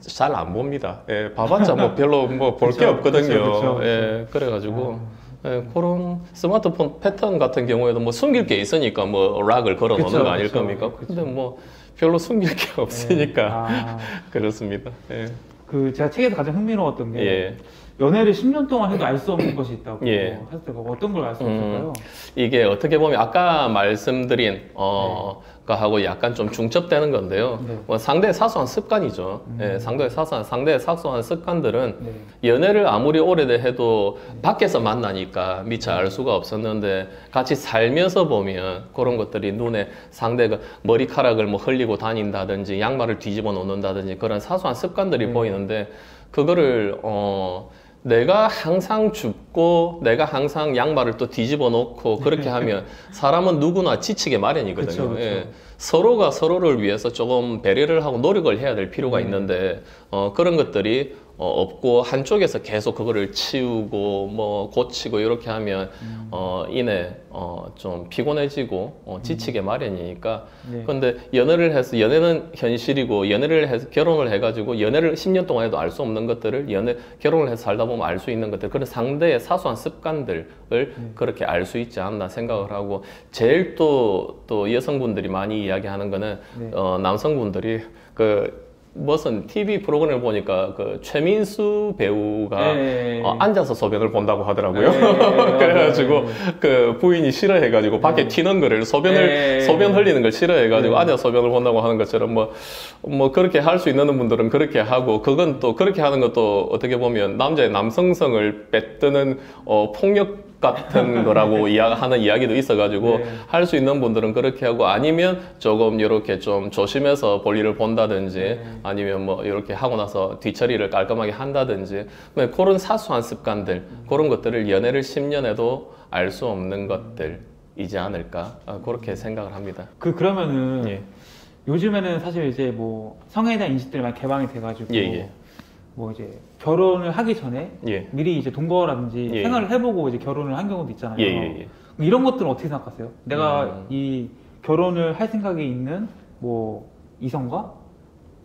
잘안 봅니다. 예, 봐봤자 뭐 (laughs) 별로 뭐 볼게 그쵸, 없거든요. 그쵸, 그쵸, 예, 그래가지고 예, 그런 스마트폰 패턴 같은 경우에도 뭐 숨길 게 있으니까 뭐 락을 걸어 놓는 거 아닐 그쵸, 겁니까? 그쵸. 근데 뭐 별로 숨길 게 없으니까 아, (laughs) 그렇습니다. 예. 그 제가 책에서 가장 흥미로웠던 게 예. 연애를 10년 동안 해도 알 수 없는 것이 있다고 예. 하실 때가 어떤 걸 알수 음. 없을까요? 이게 어떻게 보면 아까 말씀드린 어 거하고 약간 좀 중첩되는 건데요. 네. 뭐 상대의 사소한 습관이죠. 음. 예, 상대의 사소한 상대의 사소한 습관들은 네. 연애를 아무리 오래돼 해도 밖에서 만나니까 미처 알 수가 없었는데 같이 살면서 보면 그런 것들이 눈에 상대가 머리카락을 뭐 흘리고 다닌다든지 양말을 뒤집어 놓는다든지 그런 사소한 습관들이 네. 보이는데 그거를 어 내가 항상 줍고 내가 항상 양말을 또 뒤집어 놓고 그렇게 하면 사람은 누구나 지치게 마련이거든요. 그쵸, 그쵸. 예. 서로가 서로를 위해서 조금 배려를 하고 노력을 해야 될 필요가 네. 있는데 어, 그런 것들이 어, 없고 한쪽에서 계속 그거를 치우고 뭐 고치고 이렇게 하면 음. 어, 이내 어, 좀 피곤해지고 어, 지치게 마련이니까 네. 근데 연애를 해서 연애는 현실이고 연애를 해서 결혼을 해가지고 연애를 10년 동안 해도 알 수 없는 것들을 연애 결혼을 해서 살다 보면 알 수 있는 것들 그런 상대의 사소한 습관들을 네. 그렇게 알 수 있지 않나 생각을 하고 제일 또또 여성분들이 많이 이야기하는 거는 네. 어, 남성분들이 그 무슨 TV 프로그램을 보니까 그 최민수 배우가 네. 어, 앉아서 소변을 본다고 하더라고요. 네, (laughs) 그래가지고 네. 그 부인이 싫어해가지고 밖에 튀는 거를 소변을 네. 소변 흘리는 걸 싫어해가지고 네. 앉아서 소변을 본다고 하는 것처럼 뭐뭐 그렇게 할 수 있는 분들은 그렇게 하고 그건 또 그렇게 하는 것도 어떻게 보면 남자의 남성성을 빼뜨는 어, 폭력 같은 (laughs) 거라고 이야, 하는 이야기도 있어가지고 네. 할수 있는 분들은 그렇게 하고 아니면 조금 이렇게 좀 조심해서 볼일을 본다든지 네. 아니면 뭐 이렇게 하고 나서 뒤처리를 깔끔하게 한다든지 뭐 그런 사소한 습관들 그런 것들을 연애를 10년 해도 알 수 없는 것들이지 않을까 아, 그렇게 생각을 합니다. 그 그러면은 예. 요즘에는 사실 이제 뭐 성에 대한 인식들이 많이 개방이 돼가지고 예, 예. 뭐 이제 결혼을 하기 전에 예. 미리 이제 동거라든지 예. 생활을 해보고 이제 결혼을 한 경우도 있잖아요. 예, 예, 예. 이런 것들은 어떻게 생각하세요? 내가 음. 이 결혼을 할 생각이 있는 뭐 이성과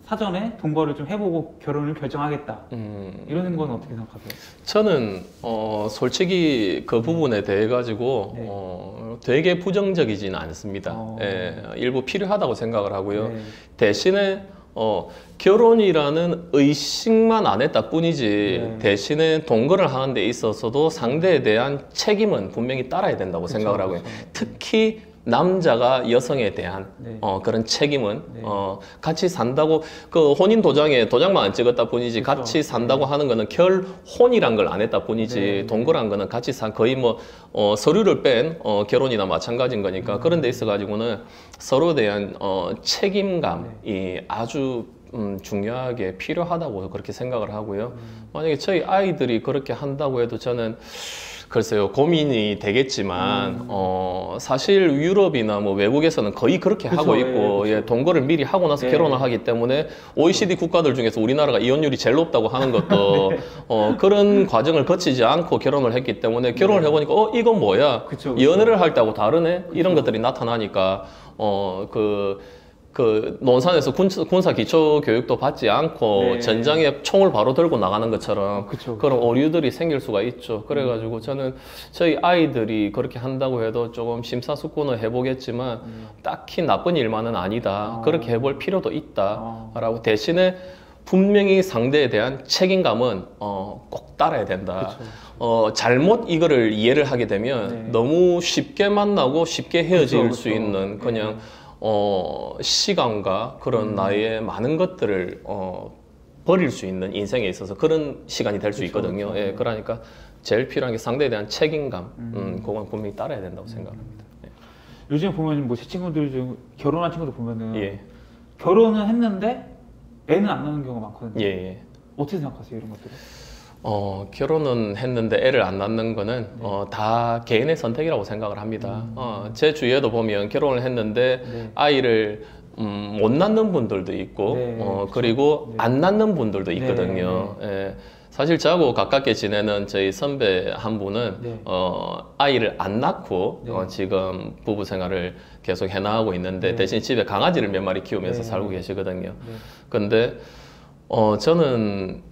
사전에 동거를 좀 해보고 결혼을 결정하겠다. 음, 이런 건 어떻게 생각하세요? 저는 어, 솔직히 그 부분에 대해 가지고 네. 어, 되게 부정적이지는 않습니다. 어. 예, 일부 필요하다고 생각을 하고요. 네. 대신에 어, 결혼이라는 의식만 안 했다 뿐이지 네. 대신에 동거를 하는 데 있어서도 상대에 대한 책임은 분명히 따라야 된다고 그쵸, 생각을 하고요. 그쵸. 특히 남자가 여성에 대한 네. 어, 그런 책임은 네. 어, 같이 산다고 그 혼인 도장에 도장만 안 찍었다 뿐이지 그쵸. 같이 산다고 하는 거는 결혼이란 걸 안 했다 뿐이지 네. 동거란 거는 같이 산 거의 뭐 어, 서류를 뺀 어, 결혼이나 마찬가지인 거니까 그런 데 있어 가지고는 서로에 대한 어, 책임감이 아주 음, 중요하게 필요하다고 그렇게 생각을 하고요. 만약에 저희 아이들이 그렇게 한다고 해도 저는 글쎄요 고민이 되겠지만 어 사실 유럽이나 뭐 외국에서는 거의 그렇게 그쵸, 하고 예, 있고 그쵸. 예, 동거를 미리 하고 나서 네. 결혼을 하기 때문에 OECD 국가들 중에서 우리나라가 이혼율이 제일 높다고 하는 것도 (laughs) 어 그런 과정을 거치지 않고 결혼을 했기 때문에 결혼을 해보니까 어 이건 뭐야? 그쵸, 그쵸. 연애를 할 때하고 다르네? 이런 것들이 나타나니까 어그 그 논산에서 군, 군사 기초 교육도 받지 않고 네. 전장에 총을 바로 들고 나가는 것처럼 그쵸, 그런 오류들이 생길 수가 있죠. 그래가지고 저는 저희 아이들이 그렇게 한다고 해도 조금 심사숙고는 해보겠지만 딱히 나쁜 일만은 아니다. 어. 그렇게 해볼 필요도 어. 있다라고 대신에 분명히 상대에 대한 책임감은 어, 꼭 따라야 된다. 그쵸. 어, 잘못 이거를 이해를 하게 되면 네. 너무 쉽게 만나고 쉽게 헤어질 그쵸, 수 그쵸. 있는 그냥 어, 시간과 그런 음. 나의 많은 것들을 어, 버릴 수 있는 인생에 있어서 그런 시간이 될수 그쵸, 있거든요. 그쵸. 예, 그러니까 제일 필요한 게 상대에 대한 책임감, 음. 음, 그건 분명히 따라야 된다고 생각합니다. 요즘 보면 뭐제 친구들 중 결혼한 친구들 보면은 예, 결혼은 했는데 애는 안 나는 경우가 많거든요. 예, 예. 어떻게 생각하세요 이런 것들은? 어, 결혼은 했는데 애를 안 낳는 거는 어, 다 개인의 선택이라고 생각을 합니다. 어, 제 주위에도 보면 결혼을 했는데 네. 아이를 음, 못 낳는 분들도 있고 네, 어. 그리고 네. 안 낳는 분들도 있거든요. 예. 사실 저하고 가깝게 지내는 저희 선배 한 분은 네. 어, 아이를 안 낳고 네. 어, 지금 부부 생활을 계속 해나가고 있는데 네. 대신 집에 강아지를 몇 마리 키우면서 네. 살고 계시거든요. 네. 근데 어 저는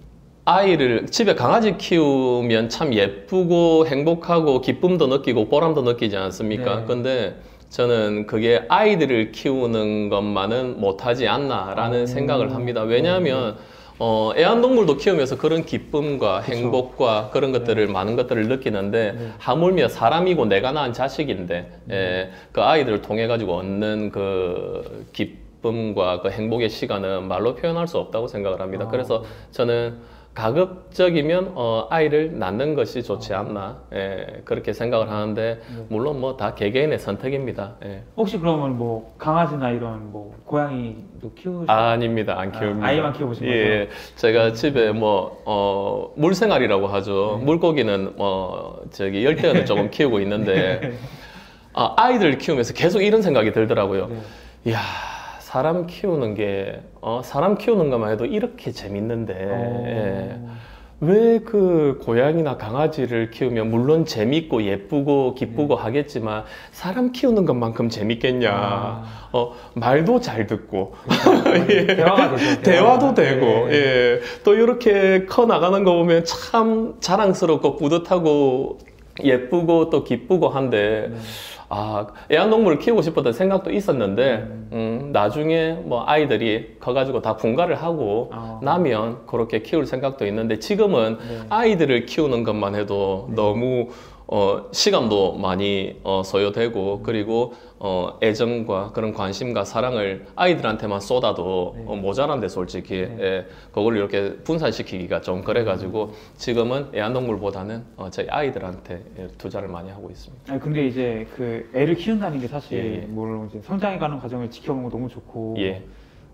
아이를 집에 강아지 키우면 참 예쁘고 행복하고 기쁨도 느끼고 보람도 느끼지 않습니까? 네. 근데 저는 그게 아이들을 키우는 것만은 못하지 않나라는 오. 생각을 합니다. 왜냐하면 어, 애완동물도 키우면서 그런 기쁨과 그쵸. 행복과 그런 것들을 많은 것들을 느끼는데 네. 하물며 사람이고 내가 낳은 자식인데 예, 그 아이들을 통해 가지고 얻는 그 기쁨과 그 행복의 시간은 말로 표현할 수 없다고 생각을 합니다. 아. 그래서 저는 가급적이면 어, 아이를 낳는 것이 좋지 않나 예, 그렇게 생각을 하는데 네. 물론 뭐 다 개개인의 선택입니다. 예. 혹시 그러면 뭐 강아지나 이런 뭐 고양이도 키우 아닙니다. 안 아, 키웁니다. 아 이만 키워보신 예, 제가 집에 뭐, 어, 물생활이라고 하죠. 네. 물고기는 뭐, 저기, 열대어는 조금 (laughs) 키우고 있는데, 아, 아이들 키우면서 계속 이런 생각이 들더라고요. 네. 이야, 사람 키우는 게, 어, 사람 키우는 것만 해도 이렇게 재밌는데, 예. 어, 왜그 고양이나 강아지를 키우면 물론 재밌고 예쁘고 기쁘고 하겠지만 사람 키우는 것만큼 재밌겠냐. 아. 어, 말도 잘 듣고 (laughs) 예. 대화가 되죠. 대화도 되고 네. 예. 또 이렇게 커 나가는 거 보면 참 자랑스럽고 뿌듯하고 예쁘고 또 기쁘고 한데 네. 아 애완동물을 키우고 싶었던 생각도 있었는데 음. 음, 나중에 뭐 아이들이 커가지고 다 분가를 하고 아. 나면 그렇게 키울 생각도 있는데 지금은 네. 아이들을 키우는 것만 해도 너무 어, 시간도 많이 어, 소요되고 그리고 어, 애정과 그런 관심과 사랑을 아이들한테만 쏟아도 네. 어, 모자란데 솔직히 네. 예, 그걸 이렇게 분산시키기가 좀 그래가지고 지금은 애완동물보다는 어, 저희 아이들한테 예, 투자를 많이 하고 있습니다. 아니 근데 이제 그 애를 키운다는 게 사실 예, 예. 물론 이제 성장해가는 과정을 지켜보는 거 너무 좋고 예,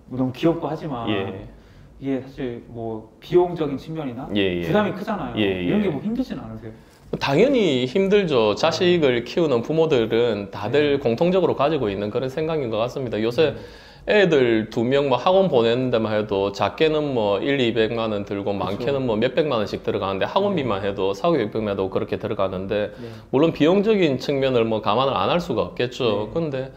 뭐 너무 귀엽고 하지만 예. 이게 사실 뭐 비용적인 측면이나 예, 예. 부담이 크잖아요. 이런 게 뭐 힘드진 않으세요? 당연히 힘들죠. 자식을 키우는 부모들은 다들 공통적으로 가지고 있는 그런 생각인 것 같습니다. 요새 애들 두 명 뭐 학원 보내는 데만 해도 작게는 뭐 1, 200만 원 들고 많게는 뭐 몇백만 원씩 들어가는데 학원비만 해도 4, 500만 해도 그렇게 들어가는데 네. 물론 비용적인 측면을 뭐 감안을 안 할 수가 없겠죠. 네. 근데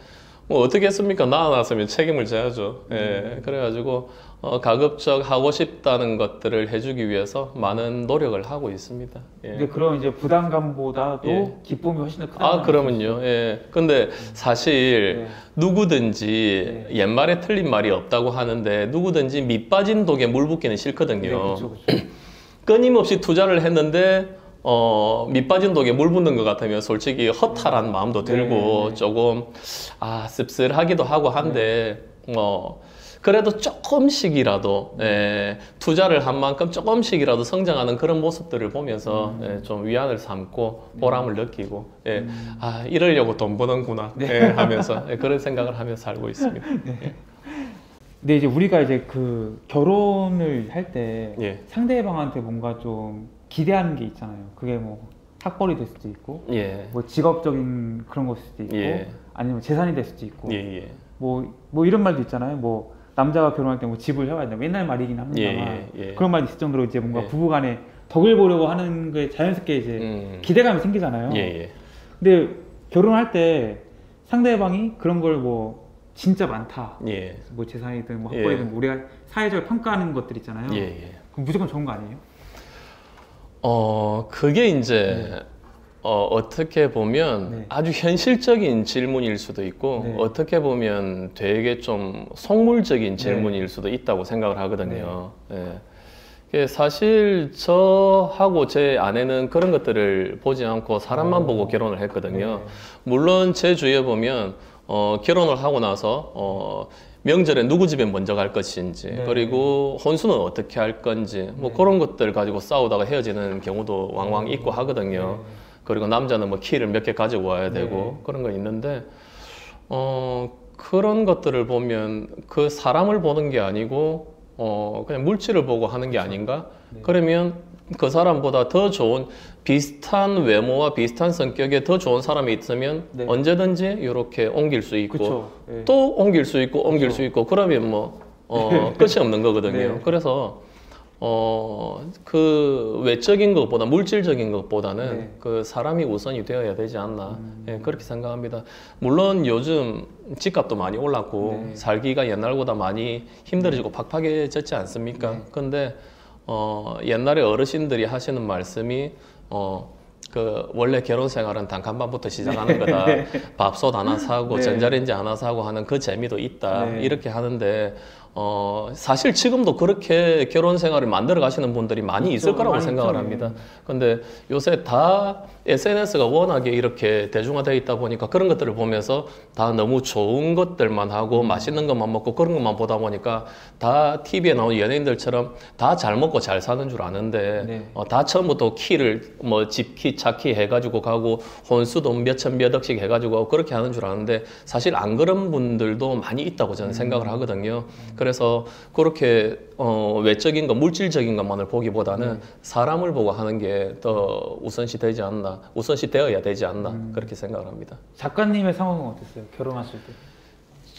뭐 어떻게 했습니까? 낳아놨으면 책임을 져야죠. 예. 그래가지고 어, 가급적 하고 싶다는 것들을 해주기 위해서 많은 노력을 하고 있습니다. 예. 근데 그런 이제 부담감보다도 예. 기쁨이 훨씬 더 크다. 아, 그러면요. 예. 근데 사실 네. 누구든지 옛말에 틀린 말이 없다고 하는데 누구든지 밑 빠진 독에 물 붓기는 네, 싫거든요. 그렇죠, 그렇죠. (clears throat) 끊임없이 투자를 했는데 어, 밑 빠진 독에 물 붓는 것 같으면 솔직히 허탈한 마음도 네, 들고 네. 조금 아 씁쓸하기도 하고 한데 뭐 그래도 조금씩이라도 예, 투자를 한 만큼 조금씩이라도 성장하는 그런 모습들을 보면서 음. 예, 좀 위안을 삼고 보람을 느끼고 예, 음. 아 이러려고 돈 버는구나 네. 예, 하면서 예, 그런 생각을 하면서 살고 있습니다. (laughs) 근데 이제 우리가 이제 그 결혼을 할 때 예, 상대방한테 뭔가 좀 기대하는 게 있잖아요. 그게 뭐 학벌이 될 수도 있고, 예, 뭐 직업적인 그런 것일 수도 있고, 예. 아니면 재산이 될 수도 있고, 예, 예, 뭐, 뭐 이런 말도 있잖아요. 뭐 남자가 결혼할 때 뭐 집을 해야 된다. 맨날 말이긴 합니다만 예, 예. 그런 말이 있을 정도로 이제 뭔가 예. 부부간에 덕을 보려고 하는 게 자연스럽게 이제 음, 기대감이 생기잖아요. 예, 예, 근데 결혼할 때 상대방이 그런 걸 뭐 진짜 많다. 예, 뭐 재산이든 뭐 예. 학벌이든 뭐 우리가 사회적으로 평가하는 것들 있잖아요. 예, 예. 그럼 무조건 좋은 거 아니에요? 어, 그게 이제, 어, 어떻게 보면 네. 아주 현실적인 질문일 수도 있고, 네. 어떻게 보면 되게 좀 속물적인 질문일 수도 있다고 생각을 하거든요. 예. 그게 사실 저하고 제 아내는 그런 것들을 보지 않고 사람만 어. 보고 결혼을 했거든요. 네. 물론 제 주위에 보면 어, 결혼을 하고 나서 어, 명절에 누구 집에 먼저 갈 것인지 네. 그리고 혼수는 어떻게 할 건지 뭐 네. 그런 것들 가지고 싸우다가 헤어지는 경우도 왕왕 있고 하거든요. 그리고 남자는 뭐 키를 몇 개 가지고 와야 되고 네. 그런 거 있는데 어 그런 것들을 보면 그 사람을 보는 게 아니고 어 그냥 물질을 보고 하는 게 아닌가? 네. 그러면 그 사람보다 더 좋은 비슷한 외모와 비슷한 성격에 더 좋은 사람이 있으면 네. 언제든지 이렇게 옮길 수 있고. 예. 또 옮길 수 있고 옮길 그쵸. 수 있고 그러면 뭐 어, (laughs) 끝이 없는 거거든요. 네. 그래서 어, 그 외적인 것보다 물질적인 것보다는 네. 그 사람이 우선이 되어야 되지 않나 음. 예, 그렇게 생각합니다. 물론 요즘 집값도 많이 올랐고 네. 살기가 옛날보다 많이 힘들어지고 팍팍해졌지 않습니까? 네. 근데 어, 옛날에 어르신들이 하시는 말씀이 어, 그 원래 결혼 생활은 단칸방부터 시작하는 거다. (laughs) 밥솥 하나 사고 네. 전자레인지 하나 사고 하는 그 재미도 있다. 네. 이렇게 하는데 어, 사실 지금도 그렇게 결혼 생활을 만들어 가시는 분들이 많이 있을 있죠. 거라고 생각을. 합니다. 근데 요새 다 SNS가 워낙에 이렇게 대중화되어 있다 보니까 그런 것들을 보면서 다 너무 좋은 것들만 음. 하고 맛있는 것만 먹고 그런 것만 보다 보니까 다 TV에 나오는 연예인들처럼 다 잘 먹고 잘 사는 줄 아는데 네. 어, 다 처음부터 키를 뭐 집키, 차키 해가지고 가고 혼수도 몇천 몇 억씩 해가지고 가고 그렇게 하는 줄 아는데 사실 안 그런 분들도 많이 있다고 저는 생각을 음. 하거든요. 그래서 그렇게 어, 외적인 것, 물질적인 것만을 보기보다는 네. 사람을 보고 하는 게 더 우선시 되지 않나, 우선시 되어야 되지 않나 음. 그렇게 생각을 합니다. 작가님의 상황은 어땠어요? 결혼하실 때?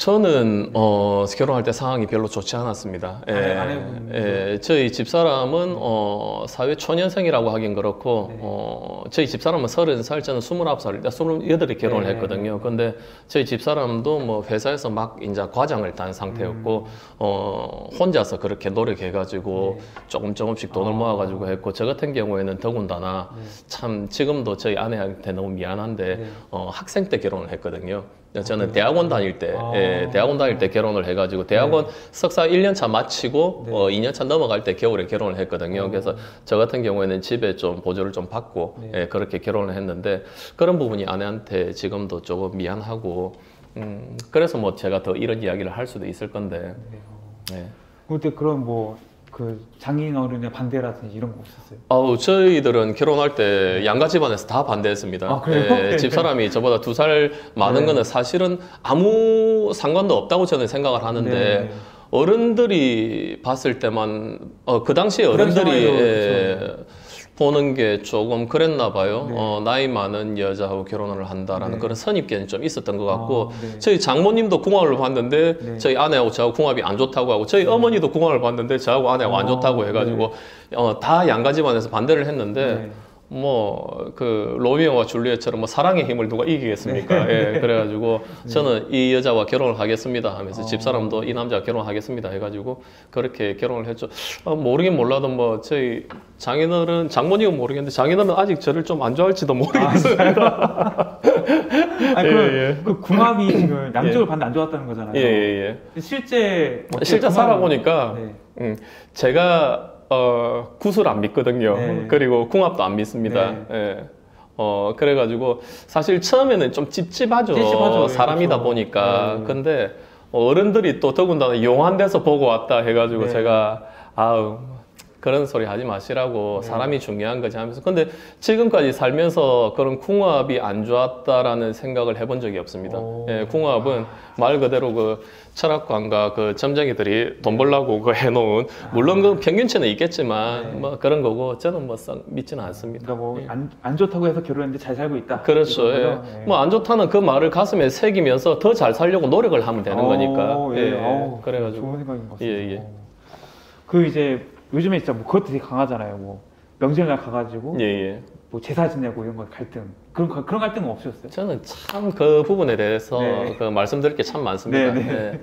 저는 어, 결혼할 때 상황이 별로 좋지 않았습니다. 예, 아내- 아내분. 예, 저희 집사람은 어, 사회 초년생이라고 하긴 그렇고 네. 어, 저희 집사람은 서른 살 저는 스물아홉 살, 스물여덟에 결혼을 네. 했거든요. 근데 저희 집사람도 뭐 회사에서 막 이제 과장을 단 상태였고 음. 어, 혼자서 그렇게 노력해가지고 네. 조금 조금씩 돈을 아. 모아가지고 했고 저 같은 경우에는 더군다나 네. 참 지금도 저희 아내한테 너무 미안한데 네. 어, 학생 때 결혼을 했거든요. 저는 대학원 다닐 때, 아. 예, 대학원 다닐 때 결혼을 해가지고 대학원 석사 1년 차 마치고 네. 어, 2년 차 넘어갈 때 겨울에 결혼을 했거든요. 그래서 저 같은 경우에는 집에 좀 보조를 좀 받고 네. 예, 그렇게 결혼을 했는데 그런 부분이 아내한테 지금도 조금 미안하고 음, 그래서 뭐 제가 더 이런 이야기를 할 수도 있을 건데 네. 어. 예. 그때 그런 뭐 그 장인 어른의 반대라든지 이런 거 없었어요? 아우 저희들은 결혼할 때 양가 집안에서 다 반대했습니다. 아, 그래요? 네. 집사람이 저보다 두 살 많은 네. 거는 사실은 아무 상관도 없다고 저는 생각을 하는데 네. 어른들이 봤을 때만 어, 그 당시에 그 당시 어른들이 예, 그렇죠. 보는 게 조금 그랬나 봐요. 네. 어, 나이 많은 여자하고 결혼을 한다라는 네. 그런 선입견이 좀 있었던 것 같고 아, 네. 저희 장모님도 궁합을 봤는데 네. 저희 아내하고 저하고 궁합이 안 좋다고 하고 저희 어머니도 궁합을 봤는데 저하고 아내하고 안 아, 좋다고 해가지고 어, 다 양가 집안에서 반대를 했는데 네. 뭐 그 로미오와 줄리엣처럼 뭐 사랑의 힘을 누가 이기겠습니까? 네. 예, 그래가지고 (laughs) 저는 이 여자와 결혼을 하겠습니다 하면서 어. 집사람도 이 남자와 결혼하겠습니다 해가지고 그렇게 결혼을 했죠. 어, 모르긴 몰라도 뭐 저희 장인어른 장모님은 모르겠는데 장인어른 아직 저를 좀 안 좋아할지도 모르겠어요. 아니 (laughs) 예, 그, 예. 그 궁합이 지금 (laughs) 양쪽을 봤는데 안 좋았다는 거잖아요. 예, 예, 실제 어때요? 실제 궁합은? 살아보니까 네. 음, 제가 어, 구슬 안 믿거든요. 네. 그리고 궁합도 안 믿습니다. 네. 예. 어, 그래가지고 사실 처음에는 좀 찝찝하죠. 찝찝하죠. 예, 사람이다 그렇죠. 보니까. 네. 근데 어른들이 또 더군다나 용한 데서 보고 왔다 해가지고 네. 제가 아우 그런 소리 하지 마시라고 네. 사람이 중요한 거지 하면서 근데 지금까지 살면서 그런 궁합이 안 좋았다라는 생각을 해본 적이 없습니다. 오. 예, 궁합은 말 그대로 그 철학관과 그 점쟁이들이 돈 벌라고 그 해놓은 물론 그 평균치는 있겠지만 네. 뭐 그런 거고 저는 뭐 썩 믿지는 않습니다. 그러니까 뭐 안 안 좋다고 해서 결혼했는데 잘 살고 있다. 그렇죠. 예. 거죠? 예. 뭐안 좋다는 그 말을 가슴에 새기면서 더 잘 살려고 노력을 하면 되는 어, 거니까. 예. 예, 어우, 그래가지고 좋은 생각인 것 예, 같습니다. 예. 어. 그 이제 요즘에 진짜 뭐 그것도 되게 강하잖아요. 뭐 명절날 가가지고 예, 예. 뭐 제사 지내고 이런 거 갈등 그런 거- 그런 갈등은 없으셨어요? 저는 참 그 부분에 대해서 네. 그 말씀드릴 게 참 많습니다. 네, 네. 예.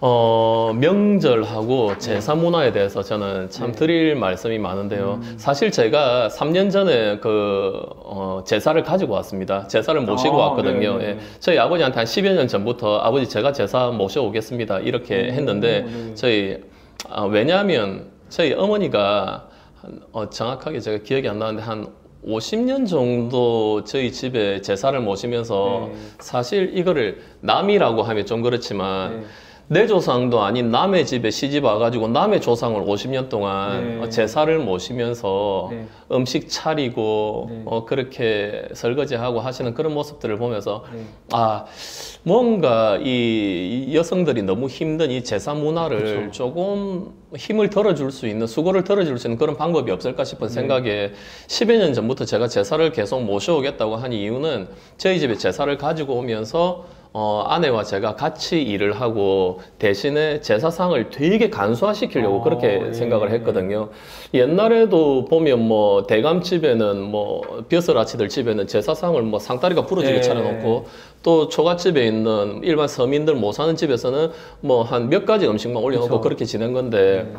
어, 명절하고 제사 문화에 대해서 저는 참 네. 드릴 말씀이 많은데요. 음. 사실 제가 3년 전에 그, 어, 제사를 가지고 왔습니다. 제사를 모시고 아, 왔거든요. 네, 네, 예. 네. 저희 아버지한테 한 10여 년 전부터 아버지 제가 제사 모셔오겠습니다. 이렇게 오, 했는데 네. 저희, 아, 왜냐하면 저희 어머니가 한, 어, 정확하게 제가 기억이 안 나는데 한 50년 정도 저희 집에 제사를 모시면서 네. 사실 이거를 남이라고 하면 좀 그렇지만 네. 내 조상도 아닌 남의 집에 시집 와가지고 남의 조상을 50년 동안 네. 어, 제사를 모시면서 네. 음식 차리고 네. 어, 그렇게 설거지하고 하시는 그런 모습들을 보면서 네. 아 뭔가 이, 이 여성들이 너무 힘든 이 제사 문화를 그쵸. 조금 힘을 덜어줄 수 있는 수고를 덜어줄 수 있는 그런 방법이 없을까 싶은 생각에 10여 년 전부터 제가 제사를 계속 모셔오겠다고 한 이유는 저희 집에 제사를 가지고 오면서 어, 아내와 제가 같이 일을 하고 대신에 제사상을 되게 간소화시키려고 어, 그렇게 예. 생각을 했거든요. 옛날에도 보면 뭐 대감집에는 뭐 벼슬아치들 집에는 제사상을 뭐 상다리가 부러지게 예. 차려놓고 또 초가집에 있는 일반 서민들 못 사는 집에서는 뭐 한 몇 가지 음식만 올려놓고 그쵸. 그렇게 지낸 건데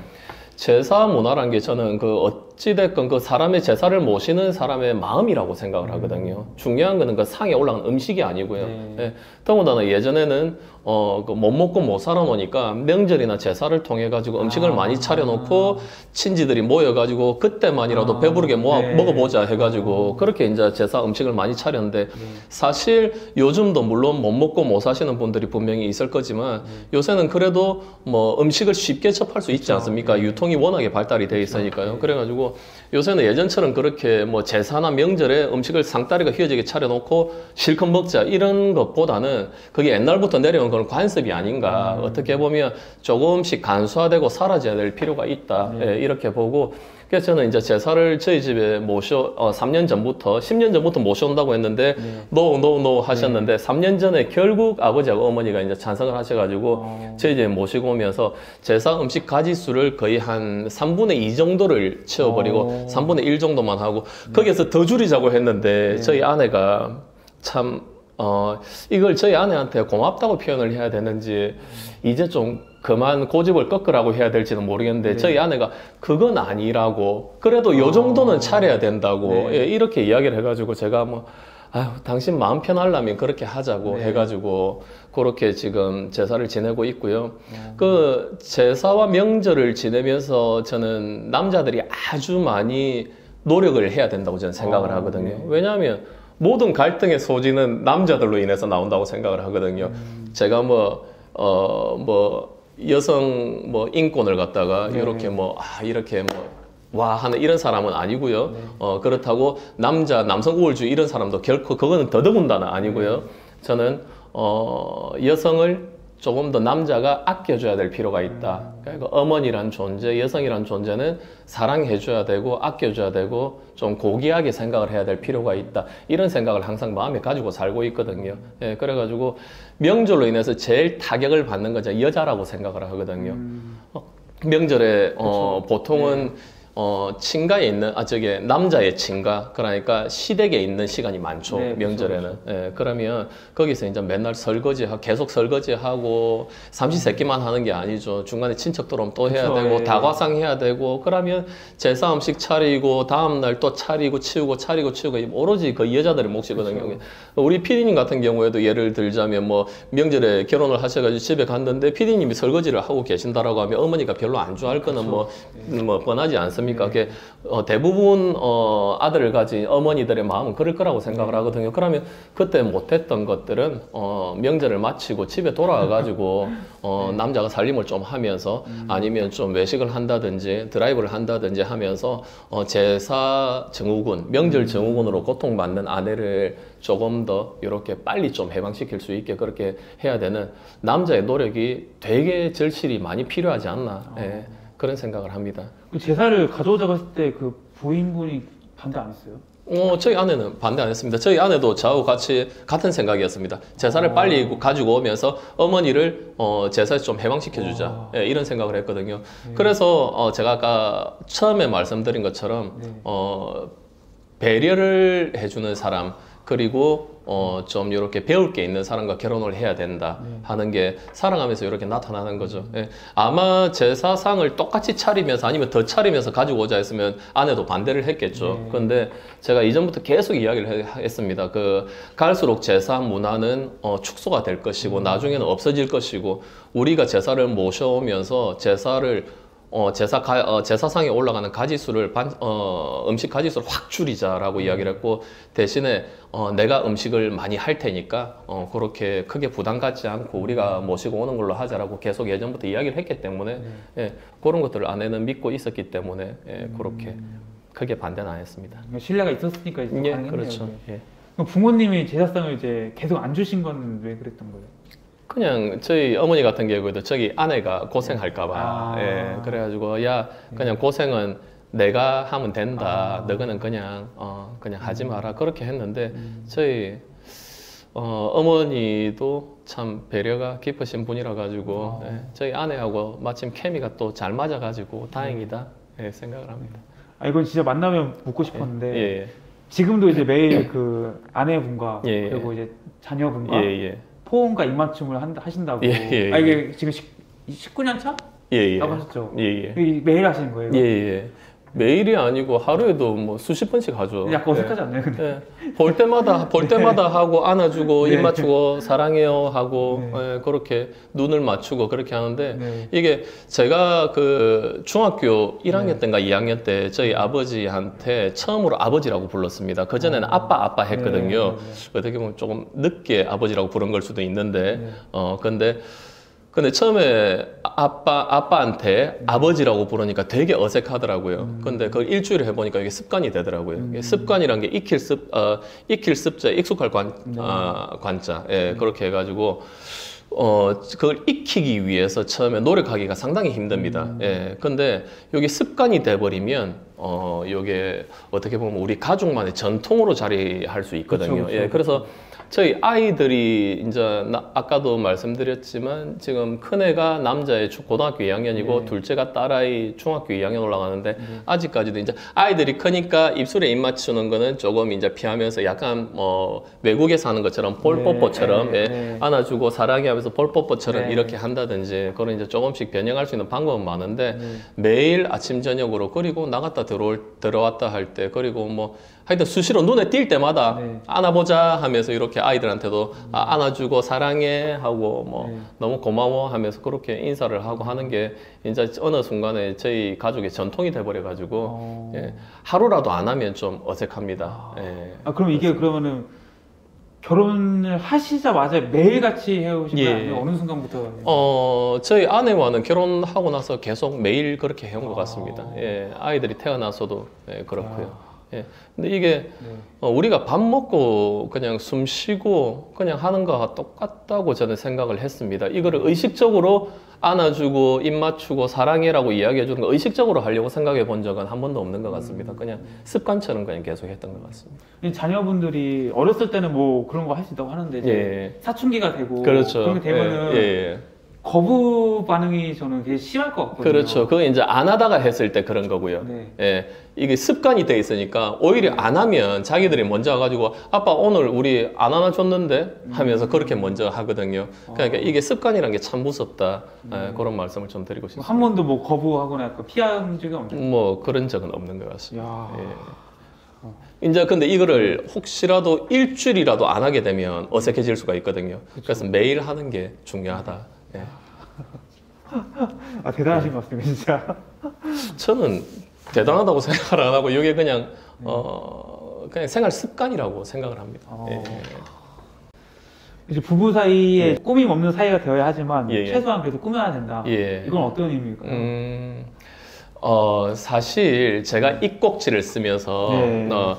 제사 문화란 게 저는 그 어찌됐건 그 사람의 제사를 모시는 사람의 마음이라고 생각을 하거든요. 중요한 거는 그 상에 올라간 음식이 아니고요. 네. 예. 더군다나 예전에는 어, 그못 먹고 못 살아 놓으니까 명절이나 제사를 통해 가지고 음식을 아. 많이 차려 놓고 친지들이 모여 가지고 그때만이라도 아. 배부르게 모아 네. 먹어보자 해 가지고 그렇게 이제 제사 음식을 많이 차렸는데 네. 사실 요즘도 물론 못 먹고 못 사시는 분들이 분명히 있을 거지만 요새는 그래도 뭐 음식을 쉽게 접할 수 있지 그쵸. 않습니까? 네. 유통이 워낙에 발달이 돼 있으니까요. 그래 가지고 요새는 예전처럼 그렇게 뭐 제사나 명절에 음식을 상다리가 휘어지게 차려 놓고 실컷 먹자 이런 것보다는 그게 옛날부터 내려온 그런 관습이 아닌가. 음. 어떻게 보면 조금씩 간소화되고 사라져야 될 필요가 있다. 네. 예, 이렇게 보고 그래서 저는 이제 제사를 저희 집에 모셔 어, 3년 전부터 10년 전부터 모셔온다고 했는데 네. 노노노 하셨는데 3년 전에 결국 아버지하고 어머니가 이제 찬성을 하셔가지고 어. 저희 집에 모시고 오면서 제사 음식 가지수를 거의 한 3분의 2 정도를 채워버리고 어. 3분의 1 정도만 하고 거기에서 더 줄이자고 했는데 네. 저희 아내가 참 어, 이걸 저희 아내한테 고맙다고 표현을 해야 되는지 이제 좀 그만 고집을 꺾으라고 해야 될지는 모르겠는데 네. 저희 아내가 그건 아니라고 그래도 요 정도는 차려야 된다고 네. 예, 이렇게 이야기를 해가지고 제가 뭐 아유 당신 마음 편하려면 그렇게 하자고 네. 해가지고 그렇게 지금 제사를 지내고 있고요. 어. 그 제사와 명절을 지내면서 저는 남자들이 아주 많이 노력을 해야 된다고 저는 생각을 어, 하거든요. 네. 왜냐하면 모든 갈등의 소지는 남자들로 인해서 나온다고 생각을 하거든요. 음. 제가 뭐, 어, 뭐, 여성 뭐 인권을 갖다가 네. 이렇게 뭐, 아, 이렇게 뭐, 와 하는 이런 사람은 아니고요. 네. 어, 그렇다고 남자, 남성 우월주의 이런 사람도 결코 그거는 더더군다나 아니고요. 네. 저는, 어, 여성을 조금 더 남자가 아껴줘야 될 필요가 있다. 그러니까 어머니란 존재, 여성이란 존재는 사랑해줘야 되고 아껴줘야 되고 좀 고귀하게 생각을 해야 될 필요가 있다. 이런 생각을 항상 마음에 가지고 살고 있거든요. 예, 그래가지고 명절로 인해서 제일 타격을 받는 건 제가 여자라고 생각을 하거든요. 음. 명절에 어, 보통은 어, 친가에 있는 아 저게 남자의 친가 그러니까 시댁에 있는 시간이 많죠 네, 명절에는. 예, 그러면 거기서 이제 맨날 설거지 하 계속 설거지 하고 삼시세끼만 하는 게 아니죠. 중간에 친척 들어오면 또 해야 그쵸, 되고 예. 다과상 해야 되고 그러면 제사 음식 차리고 다음 날 또 차리고 치우고 차리고 치우고 이 오로지 그 여자들의 몫이거든요. 우리 피디님 같은 경우에도 예를 들자면 뭐 명절에 결혼을 하셔가지고 집에 갔는데 피디님이 설거지를 하고 계신다라고 하면 어머니가 별로 안 좋아할 거는 뭐, 뭐 뻔하지 않습니까? 그게 어, 대부분 어, 아들을 가진 어머니들의 마음은 그럴 거라고 생각을 하거든요. 그러면 그때 못했던 것들은 어, 명절을 마치고 집에 돌아와가지고 (laughs) 어, 남자가 살림을 좀 하면서 아니면 좀 외식을 한다든지 드라이브를 한다든지 하면서 어, 제사 증후군, 명절 증후군으로 고통받는 아내를 조금 더 이렇게 빨리 좀 해방시킬 수 있게 그렇게 해야 되는 남자의 노력이 되게 절실히 많이 필요하지 않나. 예, 그런 생각을 합니다. 그 제사를 가져오자고 했을 때 그 부인분이 반대 안 했어요? 어, 저희 아내는 반대 안 했습니다. 저희 아내도 저하고 같이 같은 생각이었습니다. 제사를 어. 빨리 가지고 오면서 어머니를 어, 제사에서 좀 해방시켜주자. 어. 예, 이런 생각을 했거든요. 그래서 어, 제가 아까 처음에 말씀드린 것처럼 네. 어, 배려를 해주는 사람 그리고 어, 좀 이렇게 배울 게 있는 사람과 결혼을 해야 된다 네. 하는 게 사랑하면서 이렇게 나타나는 거죠. 예. 아마 제사상을 똑같이 차리면서 아니면 더 차리면서 가지고 오자 했으면 아내도 반대를 했겠죠. 네. 그런데 제가 이전부터 계속 이야기를 해- 했습니다. 그 갈수록 제사 문화는 어, 축소가 될 것이고 나중에는 없어질 것이고 우리가 제사를 모셔오면서 제사를 어, 제사 가, 어, 제사상에 올라가는 가지수를 반, 어, 음식 가지수를 확 줄이자라고 이야기를 했고 대신에 어, 내가 음식을 많이 할 테니까 어, 그렇게 크게 부담 갖지 않고 우리가 모시고 오는 걸로 하자라고 계속 예전부터 이야기를 했기 때문에 예, 그런 것들을 아내는 믿고 있었기 때문에 예, 그렇게 크게 반대는 안 했습니다. 그러니까 신뢰가 있었으니까 이제 예, 가능했네요. 그렇죠. 이게. 예. 부모님이 제사상을 이제 계속 안 주신 건 왜 그랬던 거예요? 그냥 저희 어머니 같은 경우에도 저기 아내가 고생할까봐 아. 예 그래가지고 야 그냥 고생은 내가 하면 된다 아. 너는 그냥 어 그냥 하지 마라 그렇게 했는데 음. 저희 어 어머니도 참 배려가 깊으신 분이라 가지고 아. 예, 저희 아내하고 마침 케미가 또 잘 맞아 가지고 다행이다 예, 생각을 합니다 아 이건 진짜 만나면 묻고 싶었는데 예, 예. 지금도 이제 매일 그 아내분과 예, 예. 그리고 이제 자녀분과 예, 예. 포옹과 입맞춤을 한, 하신다고. 예, 예, 아 예. 이게 지금 19년 차? 예, 예. 라고 하셨죠? 예, 예. 이 매일 하시는 거예요? 예, 예. 매일이 아니고 하루에도 뭐 수십 번씩 하죠. 약간 어색하지 않나요? 근데? 예. 볼 때마다 볼 때마다 하고 안아주고 (laughs) 네. 입 맞추고 사랑해요 하고 네. 예, 그렇게 눈을 맞추고 그렇게 하는데 네. 이게 제가 그 중학교 1학년 네. 때인가 2학년 때 저희 아버지한테 처음으로 아버지라고 불렀습니다. 그 전에는 아빠 아빠 했거든요. 네, 네, 어떻게 보면 조금 늦게 아버지라고 부른 걸 수도 있는데 네. 어 근데 근데 처음에 아빠 아빠한테 아버지라고 부르니까 되게 어색하더라고요. 음. 근데 그걸 일주일 해보니까 이게 습관이 되더라고요. 이게 습관이란 게 익힐 습 어, 익힐 습자 익숙할 관 네. 아, 관자 예 그렇게 해가지고 어 그걸 익히기 위해서 처음에 노력하기가 상당히 힘듭니다. 음. 예 근데 여기 습관이 돼버리면 어 요게 어떻게 보면 우리 가족만의 전통으로 자리할 수 있거든요. 그쵸, 그쵸, 예 그래서 저희 아이들이 이제 나- 아까도 말씀드렸지만 지금 큰 애가 남자애 중- 고등학교 2학년이고 네. 둘째가 딸아이 중학교 2학년 올라가는데 네. 아직까지도 이제 아이들이 크니까 입술에 입 맞추는 거는 조금 이제 피하면서 약간 뭐 외국에 사는 것처럼 볼뽀뽀처럼 네, 예, 네. 안아주고 사랑해하면서 볼뽀뽀처럼 네. 이렇게 한다든지 그런 이제 조금씩 변형할 수 있는 방법은 많은데 네. 매일 아침 저녁으로 그리고 나갔다 들어올 들어왔다 할 때 그리고 뭐 하여튼 수시로 눈에 띌 때마다 네. 안아보자 하면서 이렇게 아이들한테도 아, 안아주고 사랑해 하고 뭐 네. 너무 고마워 하면서 그렇게 인사를 하고 하는 게 이제 어느 순간에 저희 가족의 전통이 돼버려 가지고 어. 예, 하루라도 안 하면 좀 어색합니다. 예. 아 그럼 이게 그러면은 결혼을 하시자마자 매일 같이 해오신 예. 아니면 어느 순간부터? 어, 저희 아내와는 결혼하고 나서 계속 매일 그렇게 해온 것 아. 같습니다. 예, 아이들이 태어나서도 예, 그렇고요. 아. 예, 근데 이게 네. 어, 우리가 밥 먹고 그냥 숨 쉬고 그냥 하는 거와 똑같다고 저는 생각을 했습니다. 이거를 의식적으로 안아주고 입 맞추고 사랑해라고 이야기해 주는 거 의식적으로 하려고 생각해 본 적은 한 번도 없는 것 같습니다. 그냥 습관처럼 그냥 계속 했던 것 같습니다. 이 자녀분들이 어렸을 때는 뭐 그런 거 할 수 있다고 하는데 이제 예. 사춘기가 되고 그렇죠. 그렇게 되면은 예, 예. 거부 반응이 저는 되게 심할 것 같거든요. 그렇죠. 그거 이제 안 하다가 했을 때 그런 거고요. 네. 예, 이게 습관이 돼 있으니까 오히려 안 하면 자기들이 먼저 와가지고 아빠 오늘 우리 안 안아줬는데 하면서 그렇게 먼저 하거든요. 그러니까 아. 이게 습관이란 게 참 무섭다. 음. 예, 그런 말씀을 좀 드리고 싶습니다. 한 번도 뭐 거부하거나 약간 피한 적이 없나요? 뭐 그런 적은 없는 것 같습니다. 야. 예. 이제 근데 이거를 혹시라도 일주일이라도 안 하게 되면 어색해질 수가 있거든요. 그래서 매일 하는 게 중요하다. 예. (laughs) 아 대단하신 것 같습니다, 진짜. 저는 대단하다고 (laughs) 생각을 안 하고 이게 그냥 어 그냥 생활 습관이라고 생각을 합니다. 어. 예. 이제 부부 사이에 꾸밈 없는 사이가 되어야 하지만 예, 예. 최소한 그래도 꾸며야 된다. 예. 이건 어떤 의미일까요? 음, 어, 사실 제가 이 꼭지를 쓰면서 네. 어,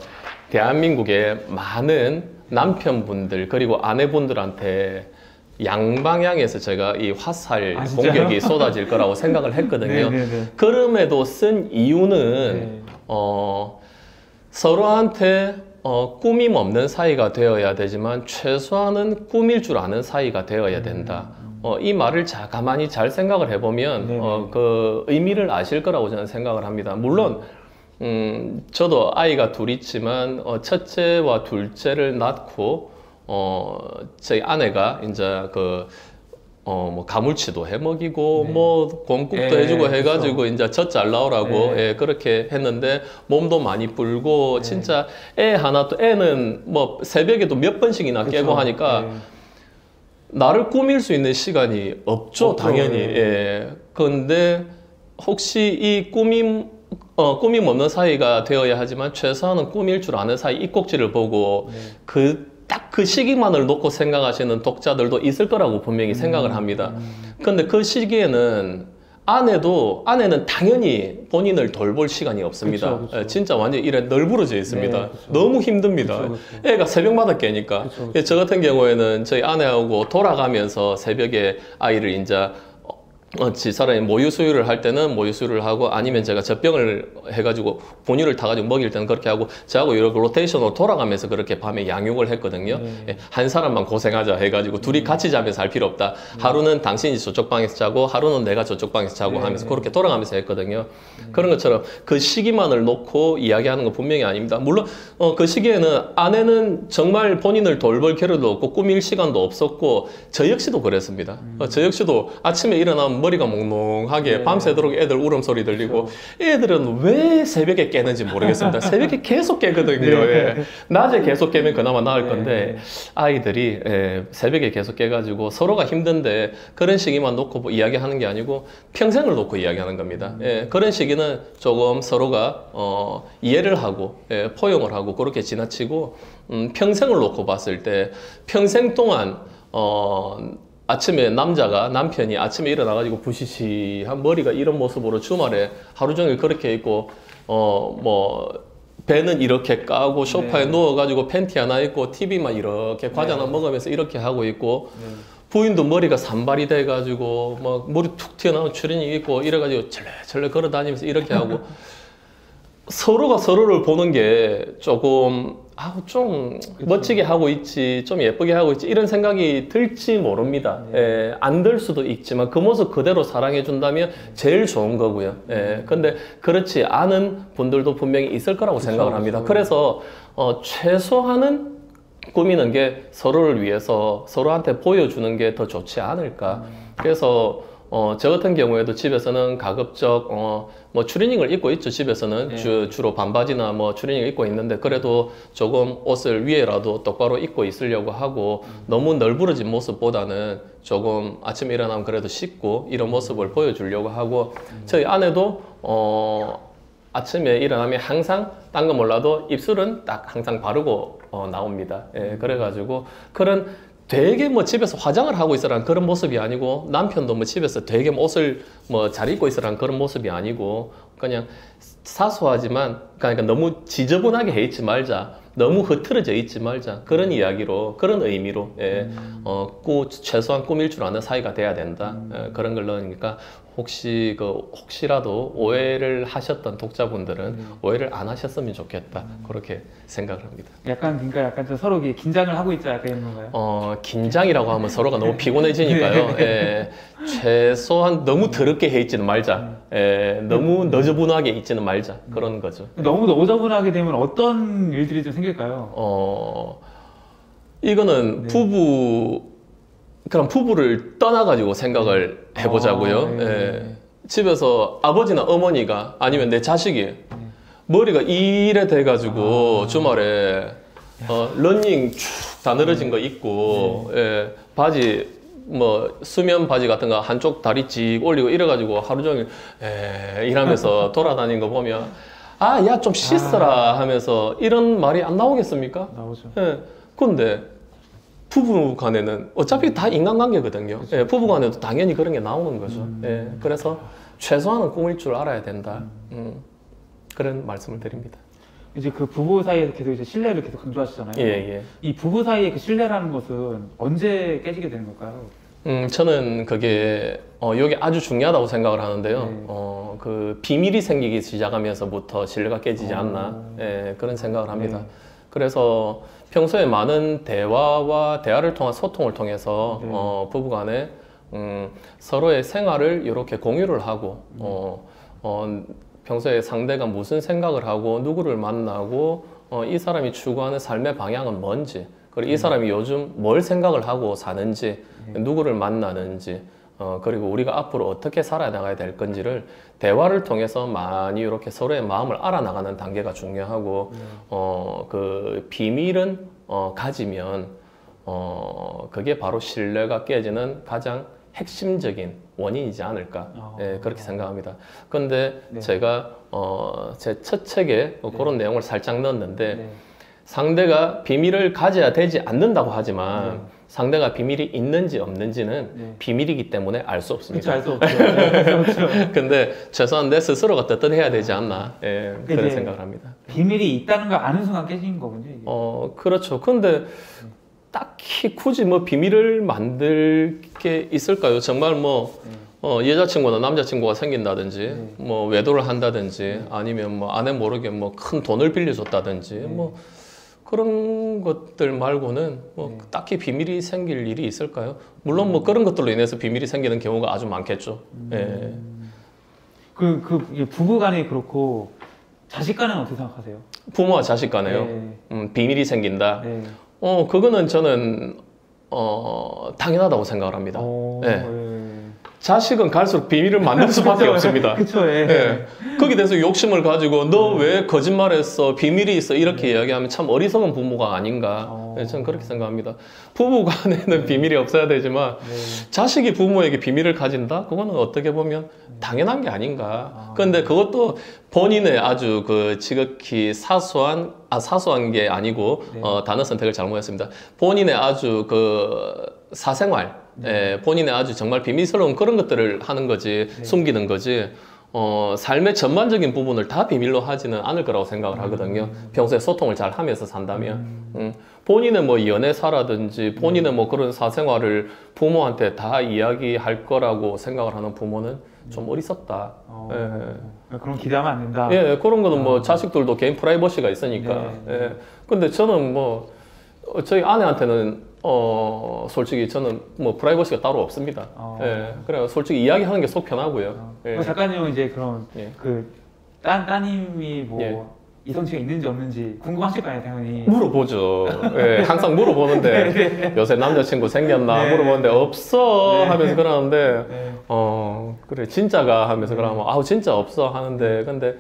대한민국의 많은 남편분들 그리고 아내분들한테 양방향에서 제가 이 화살 아? 공격이 쏟아질 거라고 생각을 했거든요. 네네네. (laughs) 그럼에도 쓴 이유는 네. 어, 서로한테 어, 꾸밈 없는 사이가 되어야 되지만 최소한은 꾸밀 줄 아는 사이가 되어야 된다. 어, 이 말을 자, 가만히 잘 생각을 해보면 음. 어, 그 의미를 아실 거라고 저는 생각을 합니다. 물론 음, 저도 아이가 둘 있지만 어, 첫째와 둘째를 낳고 어, 저희 아내가 이제 그 어, 뭐, 가물치도 해 먹이고, 네. 뭐, 곰국도 예, 해주고. 해가지고, 이제 젖 잘 나오라고, 네. 예, 그렇게 했는데, 몸도 많이 불고, 네. 진짜 애 하나 또, 애는 뭐, 새벽에도 몇 번씩이나 그쵸. 깨고 하니까, 네. 나를 꾸밀 수 있는 시간이 없죠, 없죠, 당연히. 예. 예. 근데 혹시 이 꾸밈, 어, 꾸밈 없는 사이가 되어야 하지만 최소한은 꾸밀 줄 아는 사이 이 꼭지를 보고 네. 그 딱 그 시기만을 놓고 생각하시는 독자들도 있을 거라고 분명히 생각을 합니다. 음. 근데 그 시기에는 아내도 아내는 당연히 본인을 돌볼 시간이 없습니다. 그쵸, 그쵸. 예, 진짜 완전 일에 널브러져 있습니다. 네. 너무 힘듭니다. 그쵸. 애가 새벽마다 깨니까. 예, 저 같은 경우에는 저희 아내하고 돌아가면서 새벽에 아이를 이제 어, 집사람이 모유 수유를 할 때는 모유 수유를 하고 아니면 제가 젖병을 해가지고 본유를 타가지고 먹일 때는 그렇게 하고 저하고 이렇게 로테이션으로 돌아가면서 그렇게 밤에 양육을 했거든요. 네. 예, 한 사람만 고생하자 해가지고 둘이 같이 자면서 할 필요 없다. 하루는 당신이 저쪽 방에서 자고 하루는 내가 저쪽 방에서 자고 네. 하면서 그렇게 돌아가면서 했거든요. 그런 것처럼 그 시기만을 놓고 이야기하는 건 분명히 아닙니다. 물론 어, 그 시기에는 아내는 정말 본인을 돌볼 겨를도 없고 꾸밀 시간도 없었고 저 역시도 그랬습니다. 어, 저 역시도 아침에 일어나면 머리가 몽롱하게 네. 밤새도록 애들 울음소리 들리고 애들은 왜 새벽에 깨는지 모르겠습니다. (laughs) 새벽에 계속 깨거든요. 네. 예. 낮에 계속 깨면 그나마 나을 네. 건데 아이들이 예, 새벽에 계속 깨가지고 서로가 힘든데 그런 시기만 놓고 뭐 이야기하는 게 아니고 평생을 놓고 이야기하는 겁니다. 예, 그런 시기는 조금 서로가 어, 이해를 하고 예, 포용을 하고 그렇게 지나치고 음, 평생을 놓고 봤을 때 평생 동안 어, 아침에 남자가 남편이 아침에 일어나가지고 부시시한 머리가 이런 모습으로 주말에 하루 종일 그렇게 있고 어 뭐 배는 이렇게 까고 소파에 네. 누워가지고 팬티 하나 입고 TV만 이렇게 과자 하나 먹으면서 이렇게 하고 있고 네. 부인도 머리가 산발이 돼가지고 막 머리 툭 튀어나온 추리닝 입고 이래가지고 철레철레 걸어 다니면서 이렇게 하고 (laughs) 서로가 서로를 보는 게 조금 아우 좀 멋지게 하고 있지 좀 예쁘게 하고 있지 이런 생각이 들지 모릅니다. 예, 안들 수도 있지만 그 모습 그대로 사랑해 준다면 제일 좋은 거고요. 예, 근데 그렇지 않은 분들도 분명히 있을 거라고 생각을 합니다. 그쵸. 그래서 어, 최소한은 꾸미는 게 서로를 위해서 서로한테 보여주는 게 더 좋지 않을까. 그래서 어, 저 같은 경우에도 집에서는 가급적 어, 뭐 추리닝을 입고 있죠. 집에서는 네. 주, 주로 반바지나 뭐 추리닝을 입고 있는데 그래도 조금 옷을 위에라도 똑바로 입고 있으려고 하고 너무 널브러진 모습보다는 조금 아침에 일어나면 그래도 씻고 이런 모습을 보여주려고 하고 저희 아내도 어, 아침에 일어나면 항상 딴 거 몰라도 입술은 딱 항상 바르고 어, 나옵니다. 예, 그래가지고 그런 되게 뭐 집에서 화장을 하고 있으라는 그런 모습이 아니고 남편도 뭐 집에서 되게 뭐 옷을 뭐 잘 입고 있으라는 그런 모습이 아니고 그냥 사소하지만 그러니까 너무 지저분하게 해 있지 말자. 너무 흐트러져 있지 말자. 그런 이야기로 그런 의미로 예, 어, 꾸, 최소한 꾸밀 줄 아는 사이가 돼야 된다. 예, 그런 걸 넣으니까 혹시 그 혹시라도 오해를 하셨던 독자분들은 오해를 안 하셨으면 좋겠다. 그렇게 생각을 합니다. 약간 그러니까 약간 좀 서로 긴장을 하고 있자 약간 이런 건가요? 어, 긴장이라고 하면 서로가 너무 피곤해지니까요. (laughs) 예, 최소한 너무 더럽게 해 있지는 말자. 예, 너무 너저분하게 있지는 말자. 그런 거죠. 너무 너저분하게 되면 어떤 일들이 좀 생길까요? 어, 이거는 네. 부부, 그럼 부부를 떠나가지고 생각을 해보자고요. 아, 네. 예. 집에서 아버지나 어머니가 아니면 내 자식이 머리가 이래 돼가지고 아. 주말에 어, 러닝 쭉다 늘어진 거 입고 네. 예, 바지 뭐 수면 바지 같은 거 한쪽 다리 찍 올리고 이래가지고 하루 종일 에 이러면서 돌아다니는 거 보면 아 야 좀 씻어라 하면서 이런 말이 안 나오겠습니까? 나오죠. 예. 근데 부부 간에는 어차피 다 인간관계거든요. 예, 부부 간에도 당연히 그런 게 나오는 거죠. 예, 그래서 최소한은 꾸밀 줄 알아야 된다. 음, 그런 말씀을 드립니다. 이제 그 부부 사이에서 계속 이제 신뢰를 계속 강조하시잖아요. 예, 예. 이 부부 사이의 그 신뢰라는 것은 언제 깨지게 되는 걸까요? 음, 저는 그게 어, 이게 아주 중요하다고 생각을 하는데요. 네. 어, 그 비밀이 생기기 시작하면서부터 신뢰가 깨지지 어. 않나 예, 그런 생각을 합니다. 네. 그래서 평소에 많은 대화와 대화를 통한 소통을 통해서 네. 어, 부부간에 음, 서로의 생활을 이렇게 공유를 하고 음. 어, 어, 평소에 상대가 무슨 생각을 하고 누구를 만나고 어, 이 사람이 추구하는 삶의 방향은 뭔지 그리고 이 사람이 요즘 뭘 생각을 하고 사는지 누구를 만나는지 어, 그리고 우리가 앞으로 어떻게 살아나가야 될 건지를 대화를 통해서 많이 이렇게 서로의 마음을 알아나가는 단계가 중요하고 어, 그 비밀은 어, 가지면 어, 그게 바로 신뢰가 깨지는 가장 핵심적인 원인이지 않을까 아. 예, 그렇게 생각합니다. 근데 네. 제가 어, 제 첫 책에 뭐 그런 내용을 살짝 넣었는데 네. 상대가 비밀을 가져야 되지 않는다고 하지만 네. 상대가 비밀이 있는지 없는지는 네. 비밀이기 때문에 알 수 없습니다. 알수 없죠. 네. (laughs) 근데 최소한 내 스스로가 떳떳해야 되지 않나 예, 그런 생각을 합니다. 비밀이 있다는 걸 아는 순간 깨지는 거군요. 이게. 어 그렇죠. 근데 딱히 굳이 뭐 비밀을 만들 게 있을까요? 정말 뭐 네. 어, 여자친구나 남자친구가 생긴다든지 네. 뭐 외도를 한다든지 아니면 뭐 아내 모르게 뭐 큰 돈을 빌려줬다든지 네. 뭐 그런 것들 말고는 뭐 네. 딱히 비밀이 생길 일이 있을까요? 물론 뭐 그런 것들로 인해서 비밀이 생기는 경우가 아주 많겠죠. 음. 예. 그, 그, 이게 부부 간에 그렇고, 자식 간에는 어떻게 생각하세요? 부모와 자식 간에요. 네. 음, 비밀이 생긴다. 네. 어, 그거는 저는 어, 당연하다고 생각을 합니다. 어, 네. 예. 자식은 갈수록 비밀을 만들 수밖에 없습니다. 그쵸, 예. 예. 거기에 대해서 욕심을 가지고 너 왜 거짓말했어 비밀이 있어 이렇게 이야기하면 참 어리석은 부모가 아닌가 어. 예, 저는 그렇게 생각합니다 부부 간에는 비밀이 없어야 되지만 네. 자식이 부모에게 비밀을 가진다 그거는 어떻게 보면 당연한 게 아닌가 아. 그런데 그것도 본인의 아주 그 지극히 사소한 아 사소한 게 아니고 네. 어, 단어 선택을 잘못했습니다 본인의 아주 그 사생활 네. 예, 본인의 아주 정말 비밀스러운 그런 것들을 하는 거지 네. 숨기는 거지 어, 삶의 전반적인 부분을 다 비밀로 하지는 않을 거라고 생각을 하거든요. 평소에 소통을 잘 하면서 산다면. 음, 본인의 뭐 연애사라든지 본인의 뭐 그런 사생활을 부모한테 다 이야기할 거라고 생각을 하는 부모는 좀 어리석다. 어, 그럼 기대하면 안 된다. 예, 그런 거는 뭐 자식들도 개인 프라이버시가 있으니까. 아. 네. 예. 근데 저는 뭐 어, 저희 아내한테는 어 솔직히 저는 뭐 프라이버시가 따로 없습니다. 어. 예. 그래요. 솔직히 이야기하는 게 속 편하고요. 예. 그럼 작가님은 이제 그럼 예. 그 따, 따님이 뭐 예. 이성치가 있는지 없는지 궁금하실 거 아니에요, 당연히. 물어보죠. 예, (laughs) 항상 물어보는데 요새 남자친구 생겼나 네. 물어보는데 없어 네. 하면서 그러는데 네. 어 그래 진짜가 하면서 그러면 아우 진짜 없어 하는데 근데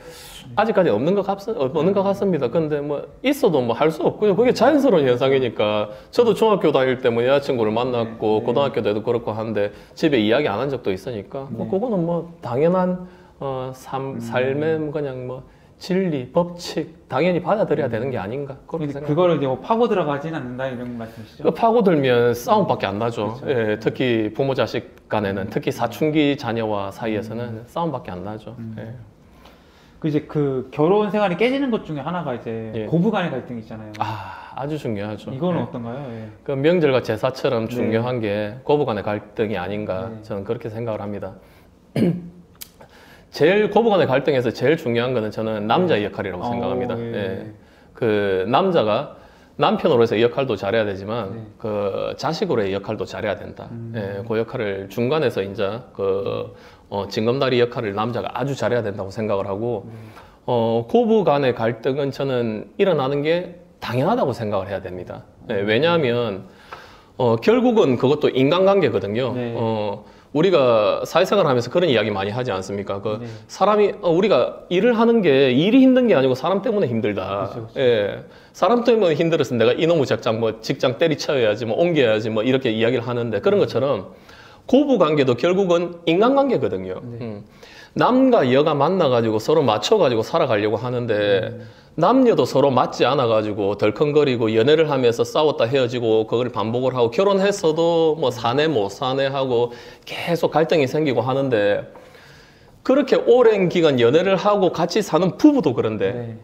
아직까지 없는 것 같, 없는 것 같습니다. 근데 뭐 있어도 뭐 할 수 없고요. 그게 자연스러운 현상이니까 저도 중학교 다닐 때 뭐 여자친구를 만났고 네. 고등학교 때도 그렇고 한데 집에 이야기 안 한 적도 있으니까 뭐 네. 그거는 뭐 당연한 어, 삶, 삶의 그냥 뭐 진리, 법칙 당연히 받아들여야 되는 게 아닌가 그렇게 근데 생각. 그거를 이제 뭐 파고 들어가진 않는다 이런 말씀이시죠? 그 파고들면 싸움밖에 안 나죠. 그렇죠. 예, 특히 부모 자식 간에는 특히 사춘기 자녀와 사이에서는 싸움밖에 안 나죠. 음. 예. 그 이제 그 결혼 생활이 깨지는 것 중에 하나가 이제 예. 고부간의 갈등이 있잖아요. 아, 아주 중요하죠. 이거는 예. 어떤가요? 예. 그 명절과 제사처럼 네. 중요한 게 고부간의 갈등이 아닌가 네. 저는 그렇게 생각을 합니다. (clears throat) 제일 고부간의 갈등에서 제일 중요한 거는 저는 남자의 역할이라고 어, 생각합니다. 예. 예. 그 남자가 남편으로서의 역할도 잘해야 되지만 네. 그 자식으로의 역할도 잘해야 된다. 음. 예, 그 역할을 중간에서 이제 그 어, 징검다리 역할을 남자가 아주 잘해야 된다고 생각을 하고 네. 어, 고부 간의 갈등은 저는 일어나는 게 당연하다고 생각을 해야 됩니다. 네, 왜냐하면 어, 결국은 그것도 인간관계거든요. 네. 어, 우리가 사회생활 하면서 그런 이야기 많이 하지 않습니까? 그 네. 사람이 어, 우리가 일을 하는 게 일이 힘든 게 아니고 사람 때문에 힘들다. 그렇죠, 그렇죠. 예. 사람 때문에 힘들었으면 내가 이놈의 직장 뭐 직장 때리쳐야지 뭐 옮겨야지 뭐 이렇게 이야기를 하는데 그런 것처럼 고부 관계도 결국은 인간관계거든요. 네. 음. 남과 여가 만나가지고 서로 맞춰가지고 살아가려고 하는데 남녀도 서로 맞지 않아가지고 덜컹거리고 연애를 하면서 싸웠다 헤어지고 그걸 반복을 하고 결혼했어도 뭐 사내 못 사내 하고 계속 갈등이 생기고 하는데 그렇게 오랜 기간 연애를 하고 같이 사는 부부도 그런데 네.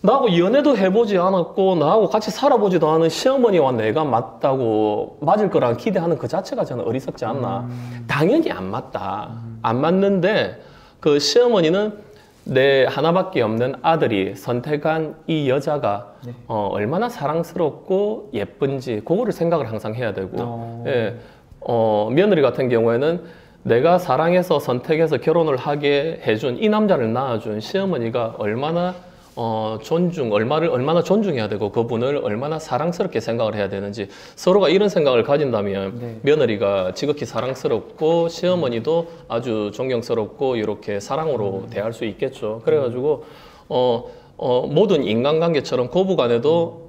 나하고 연애도 해보지 않았고 나하고 같이 살아보지도 않은 시어머니와 내가 맞다고 맞을 거라 기대하는 그 자체가 저는 어리석지 않나. 음. 당연히 안 맞다. 안 맞는데 그 시어머니는 내 하나밖에 없는 아들이 선택한 이 여자가 네. 어, 얼마나 사랑스럽고 예쁜지 그거를 생각을 항상 해야 되고 어. 예, 어, 며느리 같은 경우에는 내가 사랑해서 선택해서 결혼을 하게 해준 이 남자를 낳아준 시어머니가 얼마나 어, 존중, 얼마를 얼마나 존중해야 되고 그분을 얼마나 사랑스럽게 생각을 해야 되는지 서로가 이런 생각을 가진다면 네. 며느리가 지극히 사랑스럽고 시어머니도 아주 존경스럽고 이렇게 사랑으로 대할 수 있겠죠. 그래가지고 어, 어, 모든 인간관계처럼 고부간에도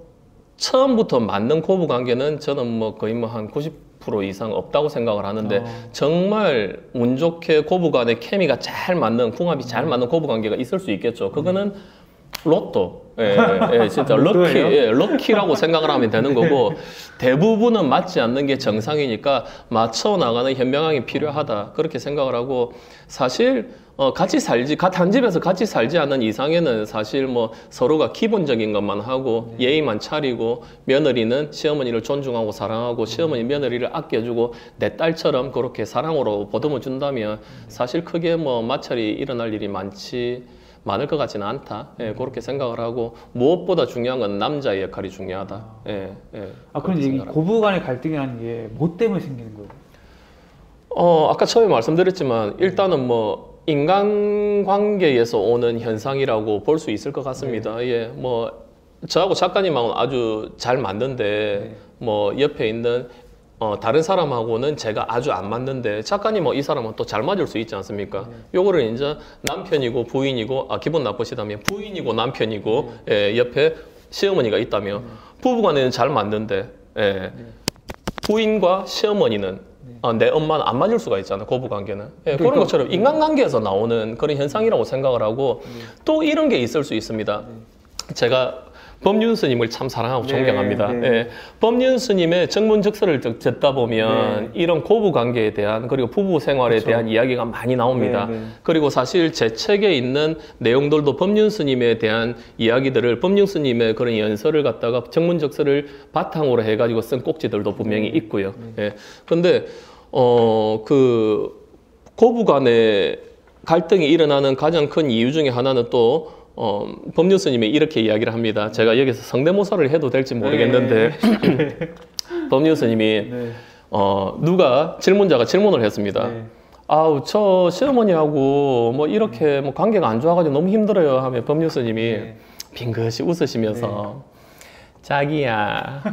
처음부터 맞는 고부 관계는 저는 뭐 거의 뭐 한90% 이상 없다고 생각을 하는데 어. 정말 운 좋게 고부 간의 케미가 잘 맞는 궁합이 잘 맞는 고부 관계가 있을 수 있겠죠. 그거는 로또. 예, 예, 진짜 럭키? 예, 럭키라고 생각을 하면 되는 거고 대부분은 맞지 않는 게 정상이니까 맞춰 나가는 현명함이 필요하다 그렇게 생각을 하고 사실 어, 같이 살지, 가- 한 집에서 같이 살지 않는 이상에는 사실 뭐 서로가 기본적인 것만 하고 예의만 차리고 며느리는 시어머니를 존중하고 사랑하고 시어머니 며느리를 아껴주고 내 딸처럼 그렇게 사랑으로 보듬어 준다면 사실 크게 뭐 마찰이 일어날 일이 많지 많을 것 같지는 않다. 예, 그렇게 생각을 하고 무엇보다 중요한 건 남자의 역할이 중요하다. 예, 예. 아 그럼 이 고부 간의 갈등이라는 게 뭐 때문에 생기는 거예요? 어, 아까 처음에 말씀드렸지만 일단은 뭐 인간관계에서 오는 현상이라고 볼 수 있을 것 같습니다. 예, 뭐 저하고 작가님하고는 아주 잘 맞는데 네. 뭐 옆에 있는 어, 다른 사람하고는 제가 아주 안 맞는데 작가님하고 이 사람은 또 잘 맞을 수 있지 않습니까? 요거를 이제 남편이고 부인이고 아 기분 나쁘시다면 부인이고 남편이고 예, 옆에 시어머니가 있다면 부부간에는 잘 맞는데 예, 부인과 시어머니는 아, 내 엄마는 안 맞을 수가 있잖아요. 고부관계는. 예, 그런 그러니까- 것처럼 인간관계에서 나오는 그런 현상이라고 생각을 하고 또 이런 게 있을 수 있습니다. 제가 법륜 스님을 참 사랑하고 네, 존경합니다. 네. 예, 법륜 스님의 정문적서를 듣- 듣다 보면 이런 고부 관계에 대한 그리고 부부 생활에 네. 그쵸. 대한 이야기가 많이 나옵니다. 네, 네. 그리고 사실 제 책에 있는 내용들도 법륜 스님에 대한 이야기들을 법륜 스님의 그런 연설을 갖다가 정문적서를 바탕으로 해가지고 쓴 꼭지들도 분명히 있고요. 예. 근데 어 그 고부 간의 갈등이 일어나는 가장 큰 이유 중에 하나는 또 어, 법륜 스님이 이렇게 이야기를 합니다. 제가 여기서 성대모사를 해도 될지 모르겠는데 (laughs) 법륜 스님이 네. 어, 누가 질문자가 질문을 했습니다. 네. 아우 저 시어머니하고 뭐 이렇게 뭐 관계가 안 좋아가지고 너무 힘들어요 하면 법률 스님이 네. 빙긋이 웃으시면서 자기야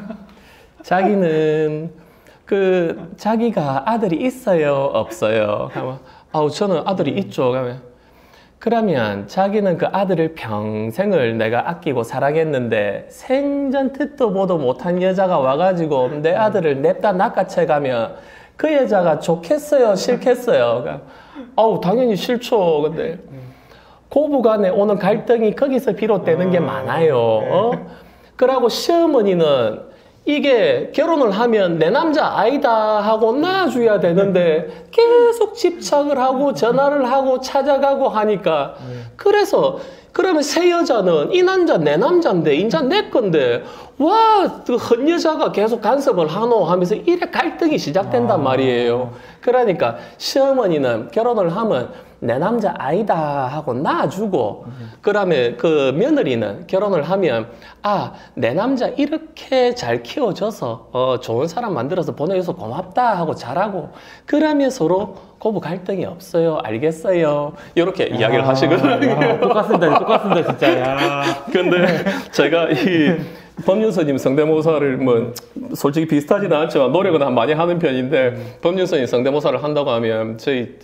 자기는 그 자기가 아들이 있어요 없어요 하면 아우 저는 아들이 있죠 하면 그러면 자기는 그 아들을 평생을 내가 아끼고 사랑했는데 생전 듣도 보도 못한 여자가 와가지고 내 아들을 냅다 낚아채 가면 그 여자가 좋겠어요 싫겠어요? 그러니까 아우 당연히 싫죠. 근데 고부간에 오는 갈등이 거기서 비롯되는 게 많아요. 어? 그러고 시어머니는 이게 결혼을 하면 내 남자 아이다 하고 낳아줘야 되는데 계속 집착을 하고 전화를 하고 찾아가고 하니까 그래서 그러면 새 여자는 이 남자 내 남자인데 인자 내 건데 와그헌 여자가 계속 간섭을 하노 하면서 이래 갈등이 시작된단 말이에요. 그러니까 시어머니는 결혼을 하면 내 남자 아이다 하고 낳아주고 그다음에 그 며느리는 결혼을 하면 아 내 남자 이렇게 잘 키워줘서 어 좋은 사람 만들어서 보내줘서 고맙다 하고 잘하고 그러면 서로 고부 갈등이 없어요 알겠어요 이렇게 이야기를 하시거든요. 야, (laughs) 똑같습니다. 똑같습니다, 진짜. 야. 근데 제가 이 법륜스님 성대모사를 뭐 솔직히 비슷하지는 않지만 노력은 많이 하는 편인데 법륜스님 성대모사를 한다고 하면 저희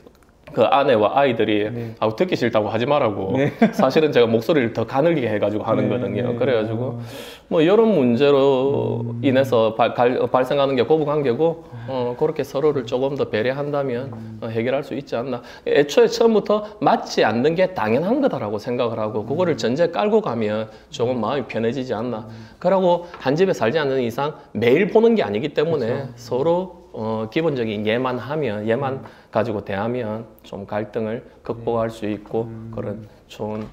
그 아내와 아이들이 네. 아 듣기 싫다고 하지 말라고 네. (laughs) 사실은 제가 목소리를 더 가늘게 해가지고 하는 네, 거든요 네. 그래가지고 뭐 이런 문제로 인해서 발, 갈- 발생하는 게 고부 관계고 어, 그렇게 서로를 조금 더 배려한다면 어, 해결할 수 있지 않나 애초에 처음부터 맞지 않는 게 당연한 거다라고 생각을 하고 그거를 전제 깔고 가면 조금 마음이 편해지지 않나 그러고 한 집에 살지 않는 이상 매일 보는 게 아니기 때문에 서로 어, 기본적인 예만 하면 예만 가지고 대하면 좀 갈등을 극복할 수 있고 그런 좋은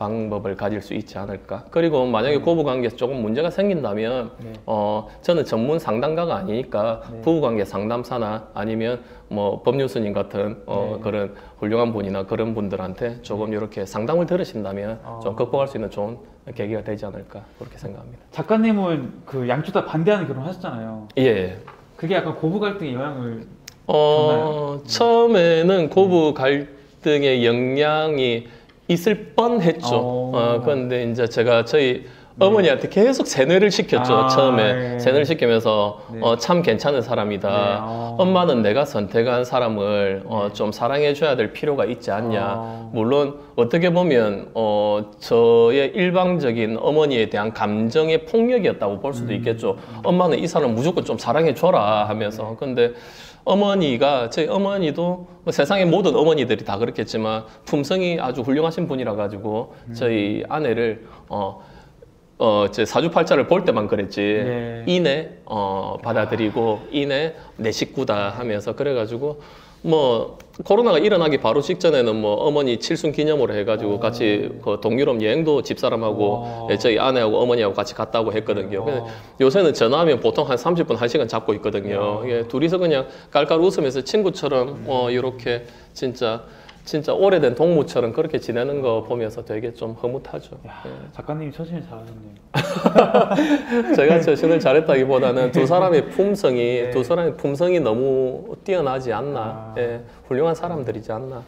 방법을 가질 수 있지 않을까. 그리고 만약에 고부관계에서 조금 문제가 생긴다면, 네. 어, 저는 전문 상담가가 아니니까 부부관계 상담사나 아니면 뭐 법률스님 같은 어, 네. 그런 훌륭한 분이나 그런 분들한테 조금 이렇게 상담을 들으신다면 어. 좀 극복할 수 있는 좋은 계기가 되지 않을까 그렇게 생각합니다. 작가님은 그 양쪽 다 반대하는 결혼 하셨잖아요. 예. 그게 약간 고부 갈등에 영향을 어, 처음에는 고부 갈등의 영향이 있을 뻔했죠. 어. 어, 그런데 이제 제가 저희 어머니한테 계속 세뇌를 시켰죠 아, 처음에 네. 세뇌를 시키면서 네. 어, 참 괜찮은 사람이다 네, 아. 엄마는 내가 선택한 사람을 어, 좀 사랑해 줘야 될 필요가 있지 않냐 아. 물론 어떻게 보면 어, 저의 일방적인 어머니에 대한 감정의 폭력이었다고 볼 음. 수도 있겠죠 엄마는 이 사람 무조건 좀 사랑해 줘라 하면서 근데 어머니가 저희 어머니도 뭐 세상의 모든 어머니들이 다 그렇겠지만 품성이 아주 훌륭하신 분이라 가지고 음. 저희 아내를 어, 어, 제 사주팔자를 볼 때만 그랬지. 네. 이내 어, 받아들이고 이내 내 식구다 하면서 그래가지고 뭐 코로나가 일어나기 바로 직전에는 뭐 어머니 칠순 기념으로 해가지고 같이 그 동유럽 여행도 집사람하고 와. 예, 저희 아내하고 어머니하고 같이 갔다고 했거든요. 와. 근데 요새는 전화하면 보통 한 30분, 1시간 잡고 있거든요. 예, 둘이서 그냥 깔깔 웃으면서 친구처럼 어, 이렇게 진짜 진짜 오래된 동무처럼 그렇게 지내는 거 보면서 되게 좀 흐뭇하죠. 야, 예. 작가님이 처신을 잘하셨네요. (laughs) 제가 저신을 잘했다기보다는 두 사람의 품성이 네. 두 사람의 품성이 너무 뛰어나지 않나, 아. 예, 훌륭한 사람들이지 않나.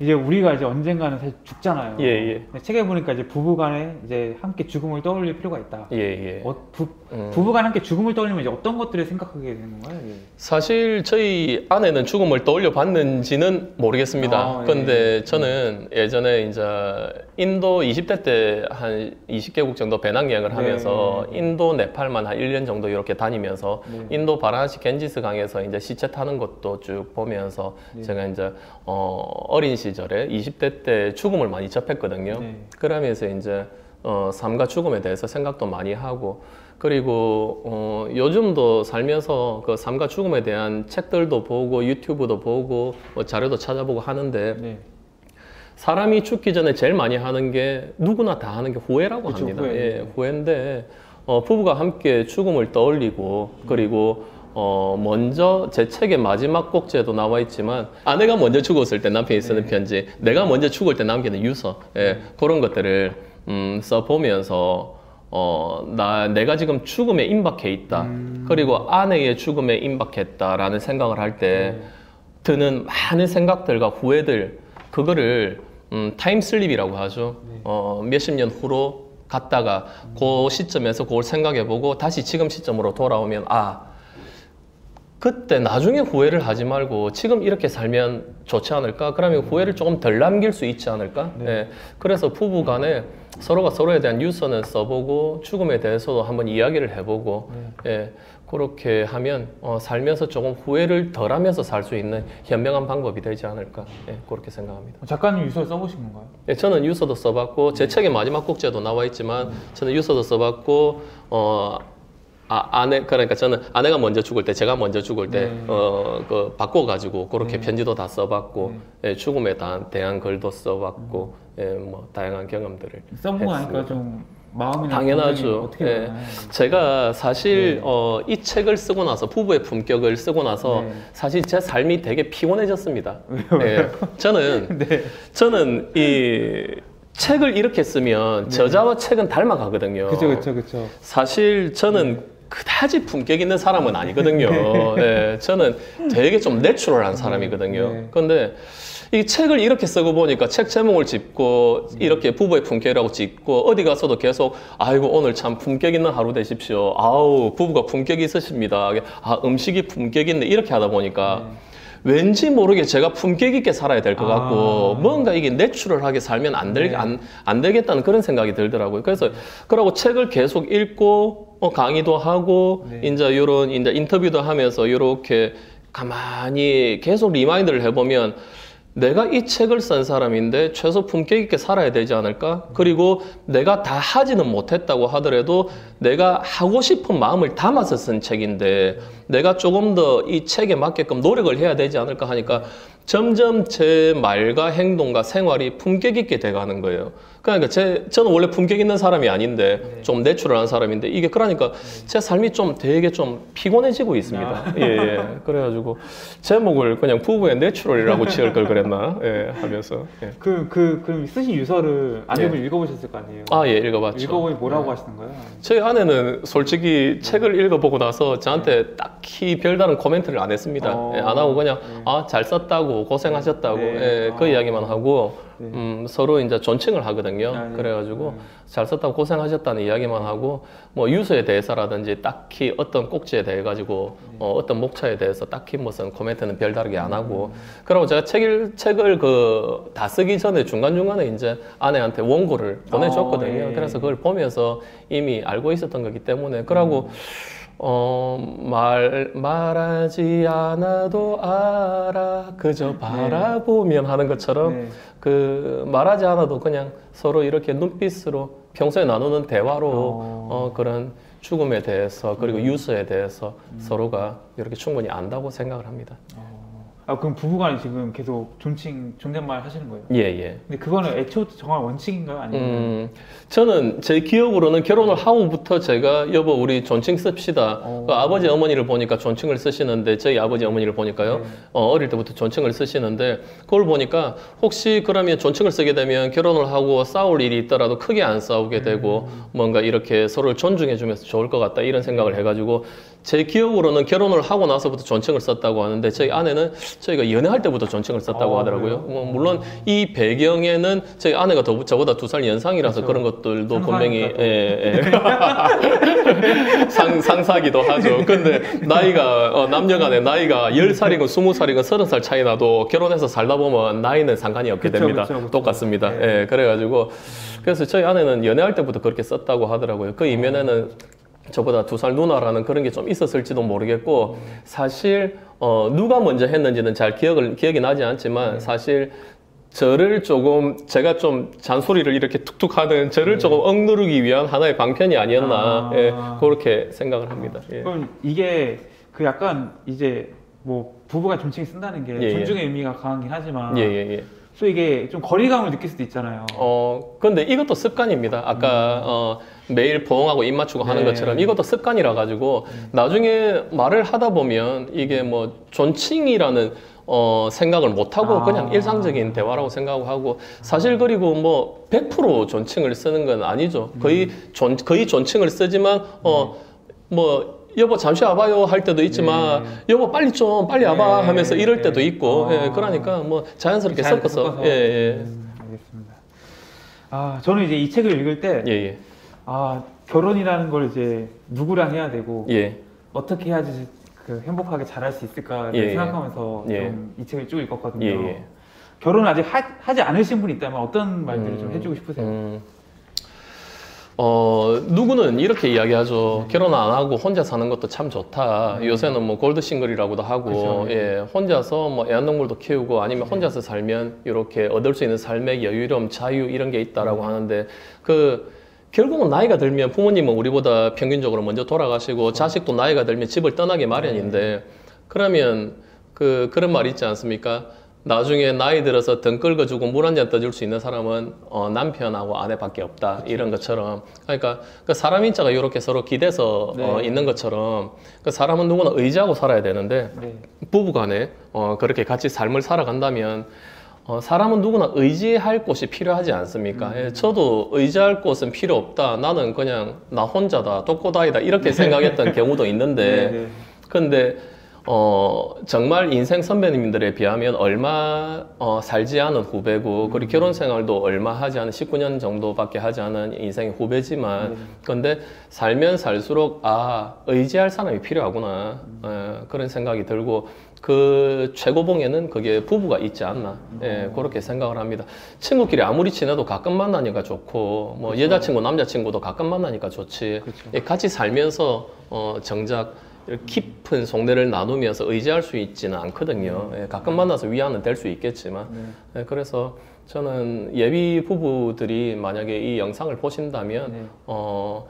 이제 우리가 이제 언젠가는 사실 죽잖아요. 예, 예. 책에 보니까 이제 부부간에 이제 함께 죽음을 떠올릴 필요가 있다. 예, 예. 어, 부, 음. 부부간 함께 죽음을 떠올리면 이제 어떤 것들을 생각하게 되는 건가요? 예. 사실 저희 아내는 죽음을 떠올려 봤는지는 모르겠습니다. 아, 예. 근데 저는 예전에 이제 인도 20대 때 한 20개국 정도 배낭여행을 네. 하면서 인도, 네팔만 한 1년 정도 이렇게 다니면서 네. 인도 바라나시 겐지스 강에서 이제 시체 타는 것도 쭉 보면서 네. 제가 이제 어, 어린 시절에 20대 때 죽음을 많이 접했거든요. 네. 그러면서 이제 어, 삶과 죽음에 대해서 생각도 많이 하고 그리고 어, 요즘도 살면서 그 삶과 죽음에 대한 책들도 보고 유튜브도 보고 뭐 자료도 찾아보고 하는데 네. 사람이 죽기 전에 제일 많이 하는 게 누구나 다 하는 게 후회라고 그쵸, 합니다. 후회. 예, 후회인데 어, 부부가 함께 죽음을 떠올리고 그리고 어, 먼저 제 책의 마지막 곡지에도 나와 있지만 아내가 먼저 죽었을 때 남편이 쓰는 네. 편지, 내가 먼저 죽을 때 남기는 유서, 예, 그런 것들을 음, 써보면서 어, 나 내가 지금 죽음에 임박해 있다. 음. 그리고 아내의 죽음에 임박했다라는 생각을 할때 네. 드는 많은 생각들과 후회들 그거를 음, time slip이라고 하죠. 네. 어, 몇십 년 후로 갔다가 그 시점에서 그걸 생각해보고 다시 지금 시점으로 돌아오면 아 그때 나중에 후회를 하지 말고 지금 이렇게 살면 좋지 않을까? 그러면 후회를 조금 덜 남길 수 있지 않을까? 네. 예. 그래서 부부 간에 서로가 서로에 대한 유서는 써보고 죽음에 대해서도 한번 이야기를 해보고 네. 예. 그렇게 하면 어, 살면서 조금 후회를 덜하면서 살 수 있는 현명한 방법이 되지 않을까? 예. 그렇게 생각합니다. 작가님 유서를 써보신 건가요? 예, 저는 유서도 써봤고 제 책의 마지막 곡지에도 나와 있지만 저는 유서도 써봤고 어 아, 아내 그러니까 저는 아내가 먼저 죽을 때 제가 먼저 죽을 네. 때어그 바꿔 가지고 그렇게 네. 편지도 다 써봤고 예, 죽음에 다- 대한 글도 써봤고 예, 뭐 다양한 경험들을 써보고 했습니다. 좀 마음이나 당연하죠. 어떻게 예. 되나요? 제가 사실 네. 어, 이 책을 쓰고 나서 부부의 품격을 쓰고 나서 네. 사실 제 삶이 되게 피곤해졌습니다. 왜요? 예, 저는 (laughs) 네. 저는 이 책을 이렇게 쓰면 저자와 책은 닮아가거든요. 그쵸 그쵸 그쵸. 사실 저는 그다지 품격 있는 사람은 아니거든요. 예, 저는 되게 좀 내추럴한 사람이거든요. 네. 근데 이 책을 이렇게 쓰고 보니까 책 제목을 짓고 이렇게 부부의 품격이라고 짓고 어디 가서도 계속 아이고 오늘 참 품격 있는 하루 되십시오. 아우 부부가 품격이 있으십니다. 아 음식이 품격 있네 이렇게 하다 보니까 왠지 모르게 제가 품격 있게 살아야 될 것 같고 아. 뭔가 이게 내추럴하게 살면 안, 될, 네. 안, 안 되겠다는 그런 생각이 들더라고요. 그래서 그러고 책을 계속 읽고 어, 강의도 하고 네. 이제 이런 이제 인터뷰도 하면서 이렇게 가만히 계속 remind를 해보면 내가 이 책을 쓴 사람인데 최소 품격 있게 살아야 되지 않을까? 그리고 내가 다 하지는 못했다고 하더라도 내가 하고 싶은 마음을 담아서 쓴 책인데 내가 조금 더 이 책에 맞게끔 노력을 해야 되지 않을까 하니까 점점 제 말과 행동과 생활이 품격 있게 돼가는 거예요. 그러니까 제, 저는 원래 품격 있는 사람이 아닌데 좀 natural한 사람인데 이게 그러니까 제 삶이 좀 되게 좀 피곤해지고 있습니다. 예, 예. 그래가지고 제목을 그냥 부부의 natural이라고 지을 걸 그랬나? 예, 하면서. 예. 그, 그, 그럼 쓰신 유서를 아내분이 예. 읽어보셨을 거 아니에요? 아, 예, 읽어봤죠. 읽어보니 뭐라고 하시는 거예요? 저희 아내는 솔직히 책을 읽어보고 나서 저한테 딱히 별다른 코멘트를 안 했습니다. 어. 예, 안 하고 그냥 네. 아잘 썼다고 썼다고 고생하셨다고 네. 예, 그 아. 이야기만 하고 네. 음, 서로 이제 존칭을 하거든요. 아, 네. 그래가지고 네. 잘 썼다고 고생하셨다는 이야기만 하고 뭐 유서에 대해서라든지 딱히 어떤 꼭지에 대해 가지고 어, 어떤 목차에 대해서 딱히 무슨 코멘트는 별다르게 안 하고 그리고 제가 책을 책을 그 다 쓰기 전에 중간 중간에 이제 아내한테 원고를 보내줬거든요. 예. 그래서 그걸 보면서 이미 알고 있었던 거기 때문에 그러고 어, 말, 말하지 않아도 알아. 그저 바라보면 하는 것처럼 네. 그 말하지 않아도 그냥 서로 이렇게 눈빛으로 평소에 나누는 대화로 어. 어, 그런 죽음에 대해서 그리고 유서에 대해서 서로가 이렇게 충분히 안다고 생각을 합니다. 아 그럼 부부간에 지금 계속 존칭 존댓말 하시는 거예요? 예, 예. 근데 그거는 애초부터 정말 원칙인가요? 아니면 음, 저는 제 기억으로는 결혼을 하고부터 제가 여보 우리 존칭 씁시다. 어. 그 아버지 어머니를 보니까 존칭을 쓰시는데 저희 아버지 어머니를 보니까요. 네. 어, 어릴 때부터 존칭을 쓰시는데 그걸 보니까 혹시 그러면 존칭을 쓰게 되면 결혼을 하고 싸울 일이 있더라도 크게 안 싸우게 되고 음. 뭔가 이렇게 서로를 존중해 주면서 좋을 것 같다 이런 생각을 해가지고 제 기억으로는 결혼을 하고 나서부터 존칭을 썼다고 하는데 저희 아내는 저희가 연애할 때부터 존칭을 썼다고 아, 하더라고요. 뭐 물론 이 배경에는 저희 아내가 더, 저보다 두 살 연상이라서 그렇죠. 그런 것들도 분명히 또. 예, 예. (laughs) 상, 상사기도 하죠. 근데 나이가 어, 남녀간의 나이가 10살이건 20살이건 30살 차이 나도 결혼해서 살다 보면 나이는 상관이 없게 그쵸, 됩니다. 그쵸. 똑같습니다. 네. 예, 그래가지고 그래서 저희 아내는 연애할 때부터 그렇게 썼다고 하더라고요. 그 이면에는 저보다 두 살 누나라는 그런 게 좀 있었을지도 모르겠고 사실 어, 누가 먼저 했는지는 잘 기억을 기억이 나지 네. 않지만 사실 저를 조금 제가 좀 잔소리를 이렇게 툭툭 하는 저를 조금 억누르기 위한 하나의 방편이 아니었나 네. 아. 예, 그렇게 생각을 합니다. 예. 그럼 이게 그 약간 이제 뭐 부부가 존칭 쓴다는 게 예, 예. 존중의 의미가 강하긴 하지만 예, 예, 예. 또 이게 좀 거리감을 느낄 수도 있잖아요. 어, 근데 이것도 습관입니다. 아까, 어, 매일 포옹하고 입 맞추고 하는 네. 것처럼 이것도 습관이라 가지고 나중에 말을 하다 보면 이게 뭐 존칭이라는 어, 생각을 못하고 아. 그냥 일상적인 대화라고 생각하고 사실 그리고 뭐 100% 존칭을 쓰는 건 아니죠. 거의 존, 거의 존칭을 쓰지만 어, 뭐 여보 잠시 와봐요 할 때도 있지만 네. 여보 빨리 좀 빨리 와봐 네. 하면서 이럴 때도 네. 있고 아. 예, 그러니까 뭐 자연스럽게 잘 섞어서 예, 예. 음, 알겠습니다. 아 저는 이제 이 책을 읽을 때 예, 예. 아, 결혼이라는 걸 이제 누구랑 해야 되고 예. 어떻게 해야지 그 행복하게 잘할 수 있을까를 예, 예. 생각하면서 예. 좀이 책을 쭉 읽었거든요. 예, 예. 결혼 아직 하, 지 않으신 분이 있다면 어떤 말들을 좀 음, 해주고 싶으세요? 음. 어, 누구는 이렇게 이야기하죠. 결혼 안 하고 혼자 사는 것도 참 좋다. 요새는 뭐 골드 싱글이라고도 하고, 그쵸. 예, 혼자서 뭐 애완동물도 키우고 아니면 혼자서 살면 이렇게 얻을 수 있는 삶의 여유로움, 자유 이런 게 있다라고 하는데 그 결국은 나이가 들면 부모님은 우리보다 평균적으로 먼저 돌아가시고 자식도 나이가 들면 집을 떠나기 마련인데 그러면 그 그런 말 있지 않습니까? 나중에 나이 들어서 등 긁어주고 물 한 잔 떠줄 수 있는 사람은 어, 남편하고 아내밖에 없다 이런 것처럼 그러니까 그 사람 인자가 이렇게 서로 기대서 어, 네. 있는 것처럼 그 사람은 누구나 의지하고 살아야 되는데 네. 부부간에 어, 그렇게 같이 삶을 살아간다면 어, 사람은 누구나 의지할 곳이 필요하지 않습니까? 예, 저도 의지할 곳은 필요 없다. 나는 그냥 나 혼자다, 독고다이다 이렇게 생각했던 (laughs) 경우도 있는데, 네, 네. 근데 어, 정말 인생 선배님들에 비하면 얼마 어, 살지 않은 후배고 그리고 결혼 생활도 얼마 하지 않은 19년 정도밖에 하지 않은 인생의 후배지만 네. 근데 살면 살수록 아 의지할 사람이 필요하구나 예, 그런 생각이 들고 그 최고봉에는 그게 부부가 있지 않나 예, 그렇게 생각을 합니다 친구끼리 아무리 친해도 가끔 만나니까 좋고 뭐 여자친구 남자친구도 가끔 만나니까 좋지 그렇죠. 예, 같이 살면서 어, 정작 깊은 속내를 나누면서 의지할 수 있지는 않거든요. 예, 가끔 만나서 위안은 될 수 있겠지만, 네. 예, 그래서 저는 예비 부부들이 만약에 이 영상을 보신다면, 네. 어,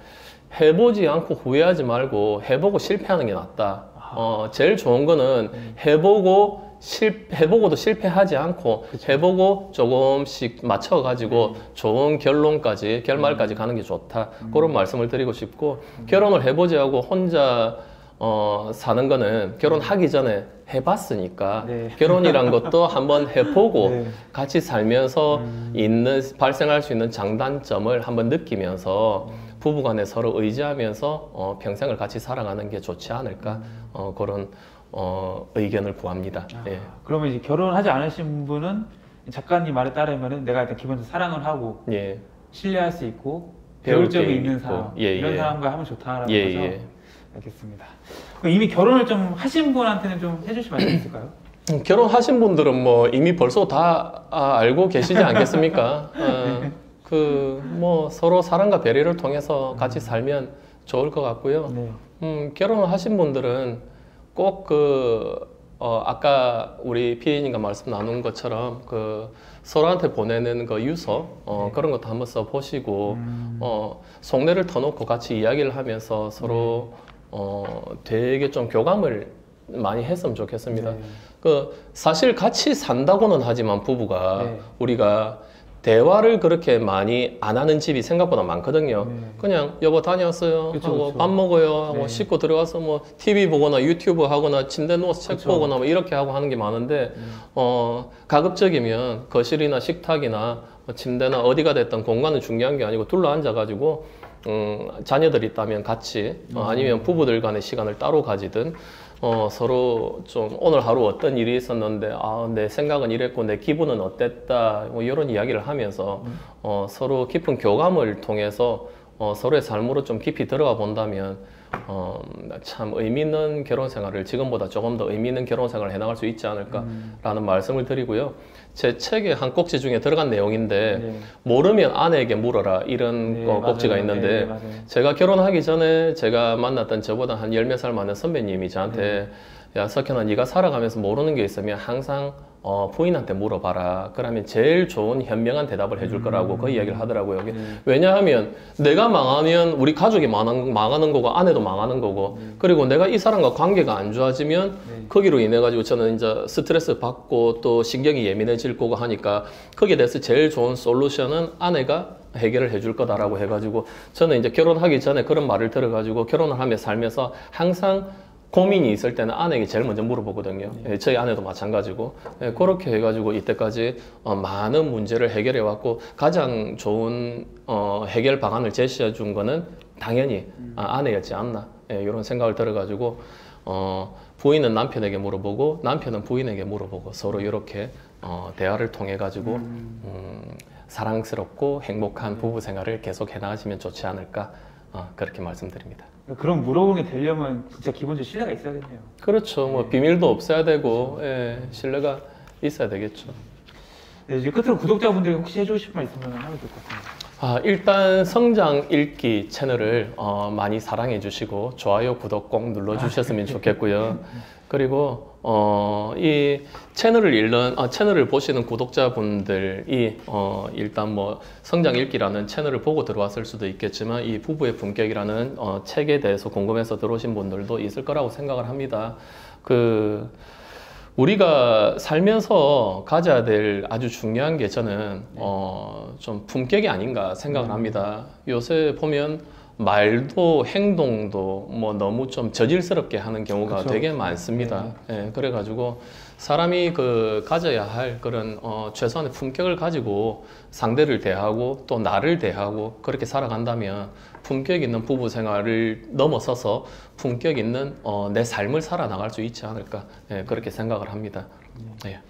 해보지 않고 후회하지 말고 해보고 실패하는 게 낫다. 어, 제일 좋은 거는 해보고 실, 해보고도 실패하지 않고 해보고 조금씩 맞춰가지고 좋은 결론까지 결말까지 가는 게 좋다. 그런 말씀을 드리고 싶고 결혼을 해보지 하고 혼자 어, 사는 거는 결혼하기 전에 해봤으니까 네. 결혼이란 것도 (laughs) 한번 해보고 네. 같이 살면서 있는 발생할 수 있는 장단점을 한번 느끼면서 부부간에 서로 의지하면서 어, 평생을 같이 살아가는 게 좋지 않을까 어, 그런 어, 의견을 구합니다. 아, 예. 그러면 이제 결혼하지 않으신 분은 작가님 말에 따르면은 내가 일단 기본적으로 사랑을 하고 예. 신뢰할 수 있고 배울 점이 게 있는. 사람 예, 이런 예. 사람과 하면 좋다라는 예, 거죠. 예. 알겠습니다. 이미 결혼을 좀 하신 분한테는 좀 말씀 (clears throat) 있을까요? 음, 결혼하신 분들은 뭐 이미 벌써 다 아, 알고 계시지 않겠습니까? (laughs) 어, 그 뭐 서로 사랑과 배려를 통해서 같이 살면 좋을 것 같고요. 네. 음, 결혼을 하신 분들은 꼭 그, 어, 아까 우리 피디님과 말씀 나눈 것처럼 그 서로한테 보내는 그 유서, 어, 그런 것도 한번 써보시고, 음, 어, 속내를 터놓고 같이 이야기를 하면서 서로, 어, 되게 좀 교감을 많이 했으면 좋겠습니다. 네. 그, 사실 같이 산다고는 하지만 부부가 네. 우리가 대화를 그렇게 많이 안 하는 집이 생각보다 많거든요. 네. 그냥 여보 다녀왔어요 그쵸, 하고 그쵸. 밥 먹어요 하고 네. 씻고 들어가서 뭐 TV 보거나 유튜브 하거나 침대 누워서 책 그쵸. 보거나 뭐 이렇게 하고 하는 게 많은데 음. 어 가급적이면 거실이나 식탁이나 뭐 침대나 어디가 됐든 공간은 중요한 게 아니고 둘러 앉아 가지고 음, 자녀들 있다면 같이 어, 음. 아니면 부부들 간의 시간을 따로 가지든 어, 서로 좀 오늘 하루 어떤 일이 있었는데 아, 내 생각은 이랬고 내 기분은 어땠다 뭐 이런 이야기를 하면서 어, 서로 깊은 교감을 통해서 어, 서로의 삶으로 좀 깊이 들어가 본다면 어, 참 의미 있는 결혼 생활을 지금보다 조금 더 의미 있는 결혼 생활을 해나갈 수 있지 않을까라는 말씀을 드리고요. 제 책의 한 꼭지 중에 들어간 내용인데 네. 모르면 아내에게 물어라 이런 네, 어, 꼭지가. 있는데 네. 제가 결혼하기 전에 제가 만났던 저보다 한 열 몇 살 많은 선배님이 저한테 야 석현아 네가 살아가면서 모르는 게 있으면 항상 어, 부인한테 물어봐라 그러면 제일 좋은 현명한 대답을 해줄 거라고 그 이야기를 하더라고요 네. 왜냐하면 내가 망하면 우리 가족이 망하는, 망하는 거고 아내도 망하는 거고 그리고 내가 이 사람과 관계가 안 좋아지면 네. 거기로 인해 가지고 저는 이제 스트레스 받고 또 신경이 예민해질 거고 하니까 거기에 대해서 제일 좋은 솔루션은 아내가 해결을 해줄 거다라고 해가지고 저는 이제 결혼하기 전에 그런 말을 들어가지고 결혼을 하며 살면서 항상 고민이 있을 때는 아내에게 제일 먼저 물어보거든요. 예, 저희 아내도 마찬가지고. 예, 그렇게 해가지고 이때까지 어, 많은 문제를 해결해 왔고 가장 좋은 어, 해결 방안을 제시해 준 거는 당연히 아, 아내였지 않나. 예, 이런 생각을 들어가지고 어, 부인은 남편에게 물어보고 남편은 부인에게 물어보고 서로 이렇게 어, 대화를 통해 가지고 음, 사랑스럽고 행복한 부부 생활을 계속 해나가시면 좋지 않을까 어, 그렇게 말씀드립니다. 그런 물어보는 게 되려면 진짜 기본적으로 신뢰가 있어야겠네요. 그렇죠. 뭐 비밀도 없어야 되고 예, 신뢰가 있어야 되겠죠. 네, 이제 끝으로 구독자분들이 혹시 해주고 싶은 말 있으면 하면 될 것 같습니다. 아, 일단 성장 읽기 채널을 어, 많이 사랑해 주시고 좋아요, 구독 꼭 눌러 주셨으면 좋겠고요. (laughs) 그리고 어, 이 채널을 읽는 아, 채널을 보시는 구독자분들이 어, 일단 뭐 성장 읽기라는 채널을 보고 들어왔을 수도 있겠지만 이 부부의 품격이라는 어, 책에 대해서 궁금해서 들어오신 분들도 있을 거라고 생각을 합니다. 그 우리가 살면서 가져야 될 아주 중요한 게 저는 어, 좀 품격이 아닌가 생각을 합니다. 요새 보면 말도 행동도 뭐 너무 좀 저질스럽게 하는 경우가 그쵸. 되게 많습니다. 예, 그래가지고 사람이 그 가져야 할 그런 어, 최소한의 품격을 가지고 상대를 대하고 또 나를 대하고 그렇게 살아간다면 품격 있는 부부 생활을 넘어서서 품격 있는 어, 내 삶을 살아나갈 수 있지 않을까 예, 그렇게 생각을 합니다. 예.